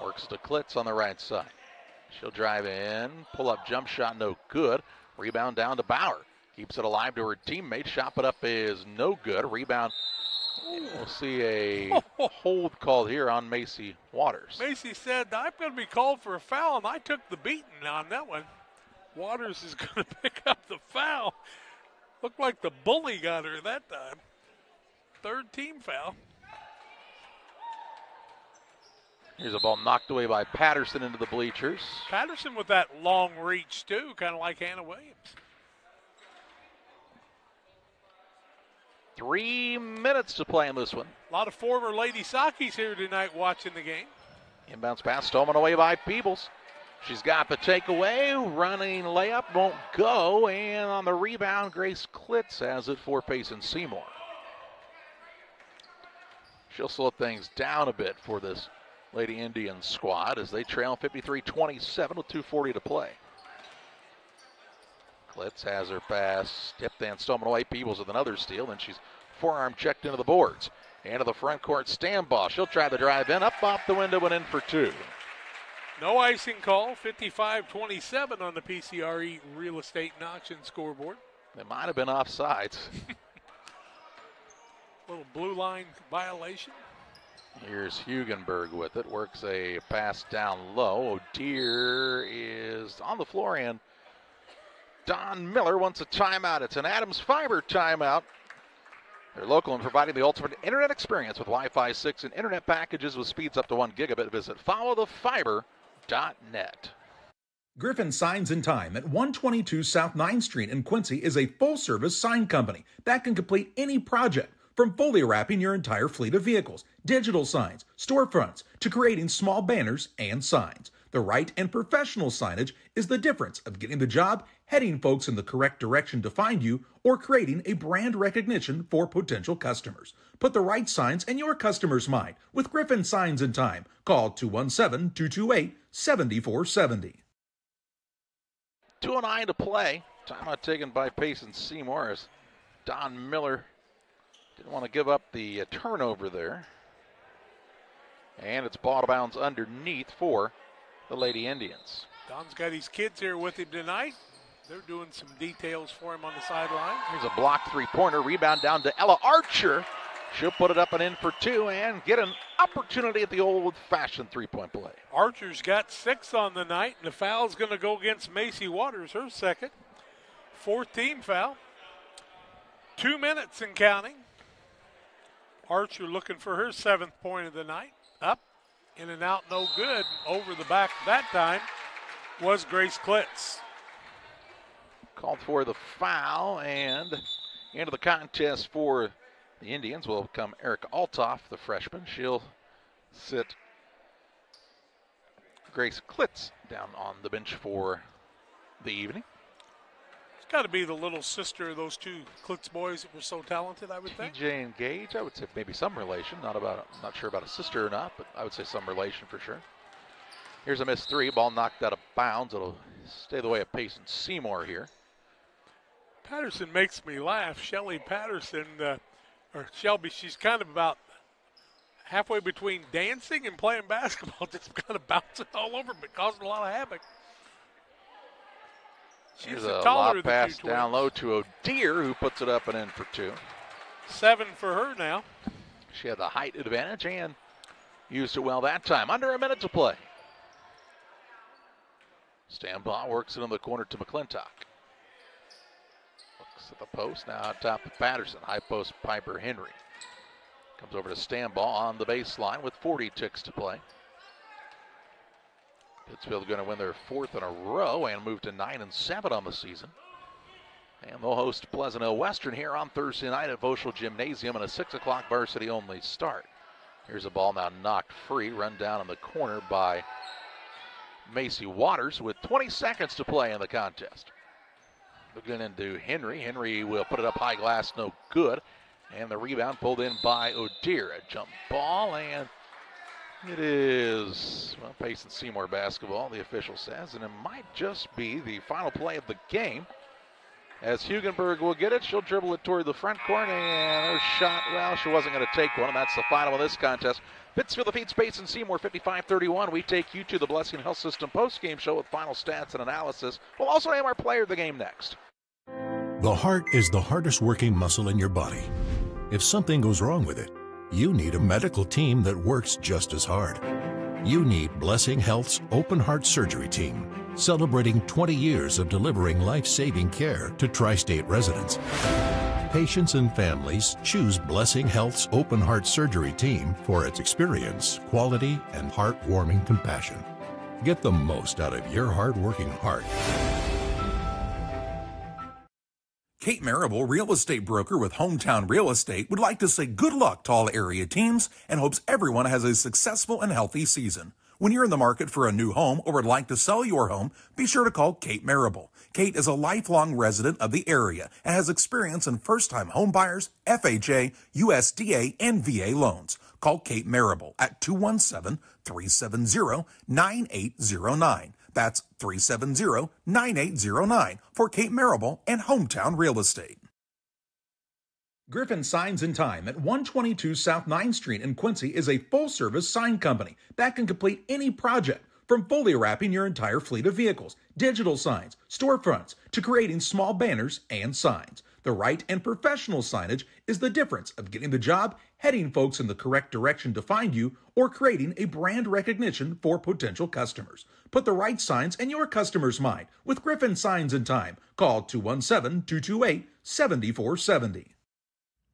Works to Klitz on the right side. She'll drive in, pull up jump shot, no good. Rebound down to Bauer. Keeps it alive to her teammate. Shot put up is no good. Rebound. We'll see a hold called here on Macy Waters. Macy said, I'm going to be called for a foul, and I took the beating on that one. Waters is going to pick up the foul. Looked like the bully got her that time. Third team foul. Here's a ball knocked away by Patterson into the bleachers. Patterson with that long reach, too, kind of like Hannah Williams. Three minutes to play in this one. A lot of former Lady Saukees here tonight watching the game. Inbounds pass stolen away by Peebles. She's got the takeaway. Running layup won't go. And on the rebound, Grace Klitz has it for Payson Seymour. She'll slow things down a bit for this Lady Indian squad as they trail 53 27 with 2.40 to play. Klitz has her pass, tipped and stolen away. Peebles with another steal, and she's forearm checked into the boards. Into the front court, Stambaugh. She'll try the drive in, up off the window and in for two. No icing call, 55 27 on the PCRE real estate and auction scoreboard. It might have been offsides. Little blue line violation. Here's Hugenberg with it. Works a pass down low. O'Dear is on the floor, and Don Miller wants a timeout. It's an Adams Fiber timeout. They're local and providing the ultimate internet experience with Wi Fi 6 and internet packages with speeds up to 1 gigabit. Visit followthefiber.net. Griffin Signs in Time at 122 South 9th Street in Quincy is a full service sign company that can complete any project from fully wrapping your entire fleet of vehicles, digital signs, storefronts, to creating small banners and signs. The right and professional signage is the difference of getting the job, heading folks in the correct direction to find you, or creating a brand recognition for potential customers. Put the right signs in your customer's mind with Griffin Signs in Time. Call 217 228 7470. 209 to play. Timeout taken by Payson Seymour as Don Miller didn't want to give up the uh, turnover there. And it's ball to bounds underneath for the Lady Indians. Don's got his kids here with him tonight. They're doing some details for him on the sideline. Here's a block three pointer. Rebound down to Ella Archer. She'll put it up and in for two and get an opportunity at the old fashioned three point play. Archer's got six on the night, and the foul's going to go against Macy Waters, her second. Fourth team foul. Two minutes and counting. Archer looking for her seventh point of the night. Up, in and out, no good. Over the back that time was Grace Klitz. Called for the foul and into the contest for the Indians will come Erica Altoff, the freshman. She'll sit Grace Klitz down on the bench for the evening. It's got to be the little sister of those two Klitz boys that were so talented, I would think. TJ and Gage, I would say maybe some relation. Not about, not sure about a sister or not, but I would say some relation for sure. Here's a missed three. Ball knocked out of bounds. It'll stay the way of Payson Seymour here. Patterson makes me laugh. Shelly Patterson, uh, or Shelby, she's kind of about halfway between dancing and playing basketball, just kind of bouncing all over, but causing a lot of havoc. She's a lob pass down low to O'Dear, who puts it up and in for two. Seven for her now. She had the height advantage and used it well that time. Under a minute to play. Stambaugh works it in the corner to McClintock. Looks at the post now on top of Patterson. High post Piper Henry. Comes over to Stambaugh on the baseline with 40 ticks to play. Pittsfield going to win their fourth in a row and move to nine and seven on the season. And they'll host Pleasant Hill Western here on Thursday night at Voschel Gymnasium in a six o'clock varsity only start. Here's a ball now knocked free, run down in the corner by Macy Waters with 20 seconds to play in the contest. Looking into Henry. Henry will put it up high glass, no good. And the rebound pulled in by O'Dear. A jump ball, and it is, well, Payson Seymour basketball, the official says, and it might just be the final play of the game. as Hugenberg will get it. She'll dribble it toward the front corner, and her shot, well, she wasn't going to take one, and that's the final of this contest. Pittsfield defeats Payson Seymour 55-31. We take you to the Blessing Health System post-game show with final stats and analysis. We'll also name our player of the game next. The heart is the hardest working muscle in your body. If something goes wrong with it, you need a medical team that works just as hard. You need Blessing Health's open heart surgery team, celebrating 20 years of delivering life saving care to tri state residents. Patients and families choose Blessing Health's open heart surgery team for its experience, quality, and heartwarming compassion. Get the most out of your hardworking heart. Kate Marable, real estate broker with Hometown Real Estate, would like to say good luck to all area teams and hopes everyone has a successful and healthy season. When you're in the market for a new home or would like to sell your home, be sure to call Kate Marable. Kate is a lifelong resident of the area and has experience in first-time home buyers, FHA, USDA, and VA loans. Call Kate Marable at 217-370-9809. That's 370-9809 for Kate Marable and Hometown Real Estate. Griffin Signs in Time at 122 South 9th Street in Quincy is a full-service sign company that can complete any project from fully wrapping your entire fleet of vehicles, digital signs, storefronts, to creating small banners and signs. The right and professional signage is the difference of getting the job, heading folks in the correct direction to find you, or creating a brand recognition for potential customers. Put the right signs in your customer's mind with Griffin Signs in Time. Call 217 228 7470.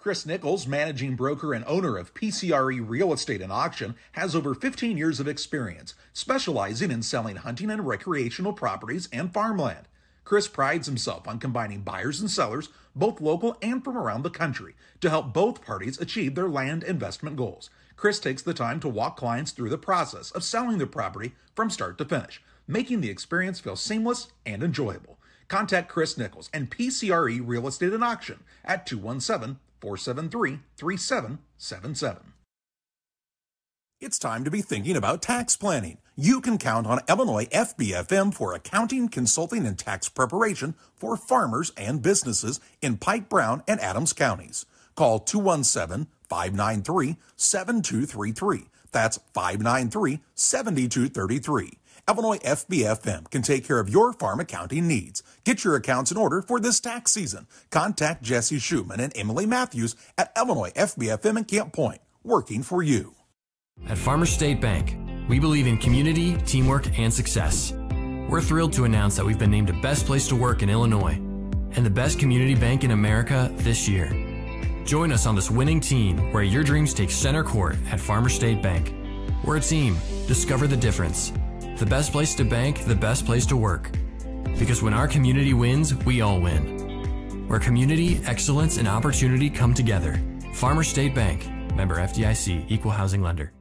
Chris Nichols, managing broker and owner of PCRE Real Estate and Auction, has over 15 years of experience, specializing in selling hunting and recreational properties and farmland. Chris prides himself on combining buyers and sellers, both local and from around the country, to help both parties achieve their land investment goals. Chris takes the time to walk clients through the process of selling their property from start to finish, making the experience feel seamless and enjoyable. Contact Chris Nichols and PCRE Real Estate and Auction at 217 473 3777. It's time to be thinking about tax planning. You can count on Illinois FBFM for accounting, consulting, and tax preparation for farmers and businesses in Pike, Brown, and Adams counties. Call 217 593 7233. That's 593 7233. Illinois FBFM can take care of your farm accounting needs. Get your accounts in order for this tax season. Contact Jesse Schumann and Emily Matthews at Illinois FBFM in Camp Point, working for you. At Farmer State Bank, we believe in community, teamwork, and success. We're thrilled to announce that we've been named the best place to work in Illinois and the best community bank in America this year. Join us on this winning team where your dreams take center court at Farmer State Bank. We're a team. Discover the difference. The best place to bank, the best place to work. Because when our community wins, we all win. Where community, excellence, and opportunity come together. Farmer State Bank. Member FDIC, Equal Housing Lender.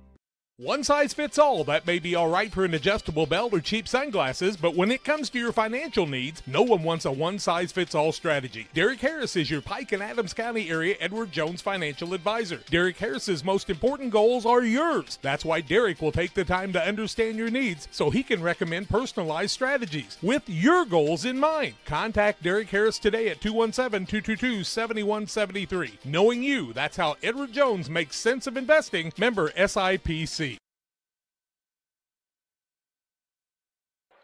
One size fits all. That may be all right for an adjustable belt or cheap sunglasses, but when it comes to your financial needs, no one wants a one size fits all strategy. Derek Harris is your Pike and Adams County area Edward Jones financial advisor. Derek Harris's most important goals are yours. That's why Derek will take the time to understand your needs so he can recommend personalized strategies with your goals in mind. Contact Derek Harris today at 217 222 7173. Knowing you, that's how Edward Jones makes sense of investing. Member SIPC.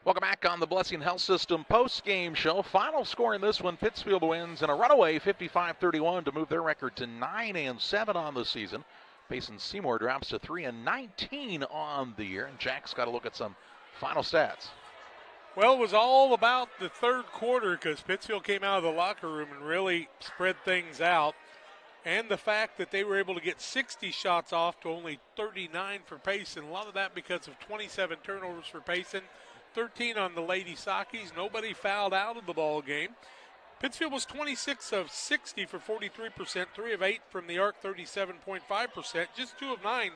Welcome back on the Blessing Health System post-game show. Final score in this one, Pittsfield wins in a runaway 55-31 to move their record to 9 and 7 on the season. Payson Seymour drops to 3 and 19 on the year. And Jack's got to look at some final stats. Well, it was all about the third quarter because Pittsfield came out of the locker room and really spread things out. And the fact that they were able to get 60 shots off to only 39 for Payson. A lot of that because of 27 turnovers for Payson. 13 on the Lady Saukees. Nobody fouled out of the ball game. Pittsfield was 26 of 60 for 43%, 3 of 8 from the arc, 37.5%, just 2 of 9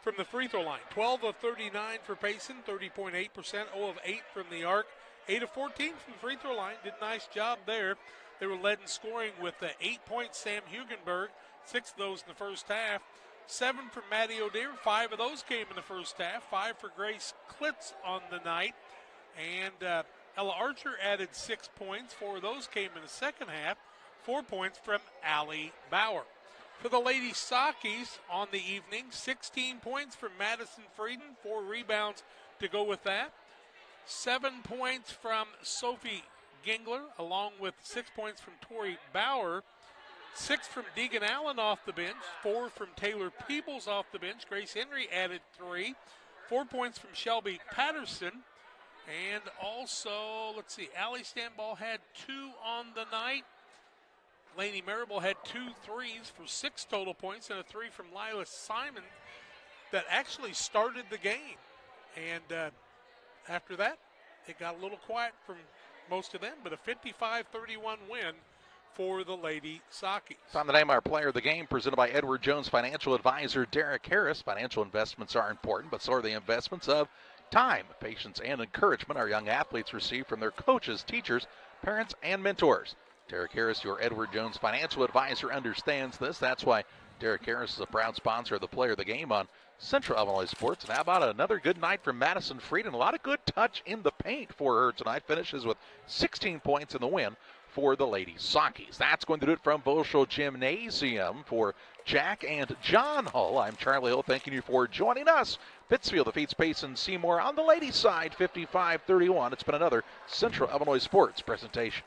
from the free throw line. 12 of 39 for Payson, 30.8%, 0 of 8 from the arc, 8 of 14 from the free throw line. Did a nice job there. They were led in scoring with the 8 points Sam Hugenberg, 6 of those in the first half. Seven from Maddie O'Dear. Five of those came in the first half. Five for Grace Klitz on the night. And uh, Ella Archer added six points. Four of those came in the second half. Four points from Allie Bauer. For the Lady Saukees on the evening, 16 points from Madison Frieden, four rebounds to go with that. Seven points from Sophie Gingler, along with six points from Tori Bauer. Six from Deegan Allen off the bench, four from Taylor Peebles off the bench. Grace Henry added three. Four points from Shelby Patterson. And also, let's see, Allie Stambaugh had two on the night. Laney Marable had two threes for six total points and a three from Lila Simon that actually started the game. And uh, after that, it got a little quiet from most of them, but a 55 31 win for the Lady Saukees. Time to name our player of the game, presented by Edward Jones financial advisor Derek Harris. Financial investments are important, but so are the investments of time, patience, and encouragement our young athletes receive from their coaches, teachers, parents, and mentors. Derek Harris, your Edward Jones financial advisor, understands this. That's why Derek Harris is a proud sponsor of the player of the game on Central Illinois Sports. And how about another good night for Madison Frieden? A lot of good touch in the paint for her tonight. Finishes with 16 points in the win for the Lady Saukees. That's going to do it from Volschel Gymnasium for Jack and John Hull. I'm Charlie Hill, thanking you for joining us. Pittsfield defeats Payson Seymour on the ladies' side, 55 31. It's been another Central Illinois Sports presentation.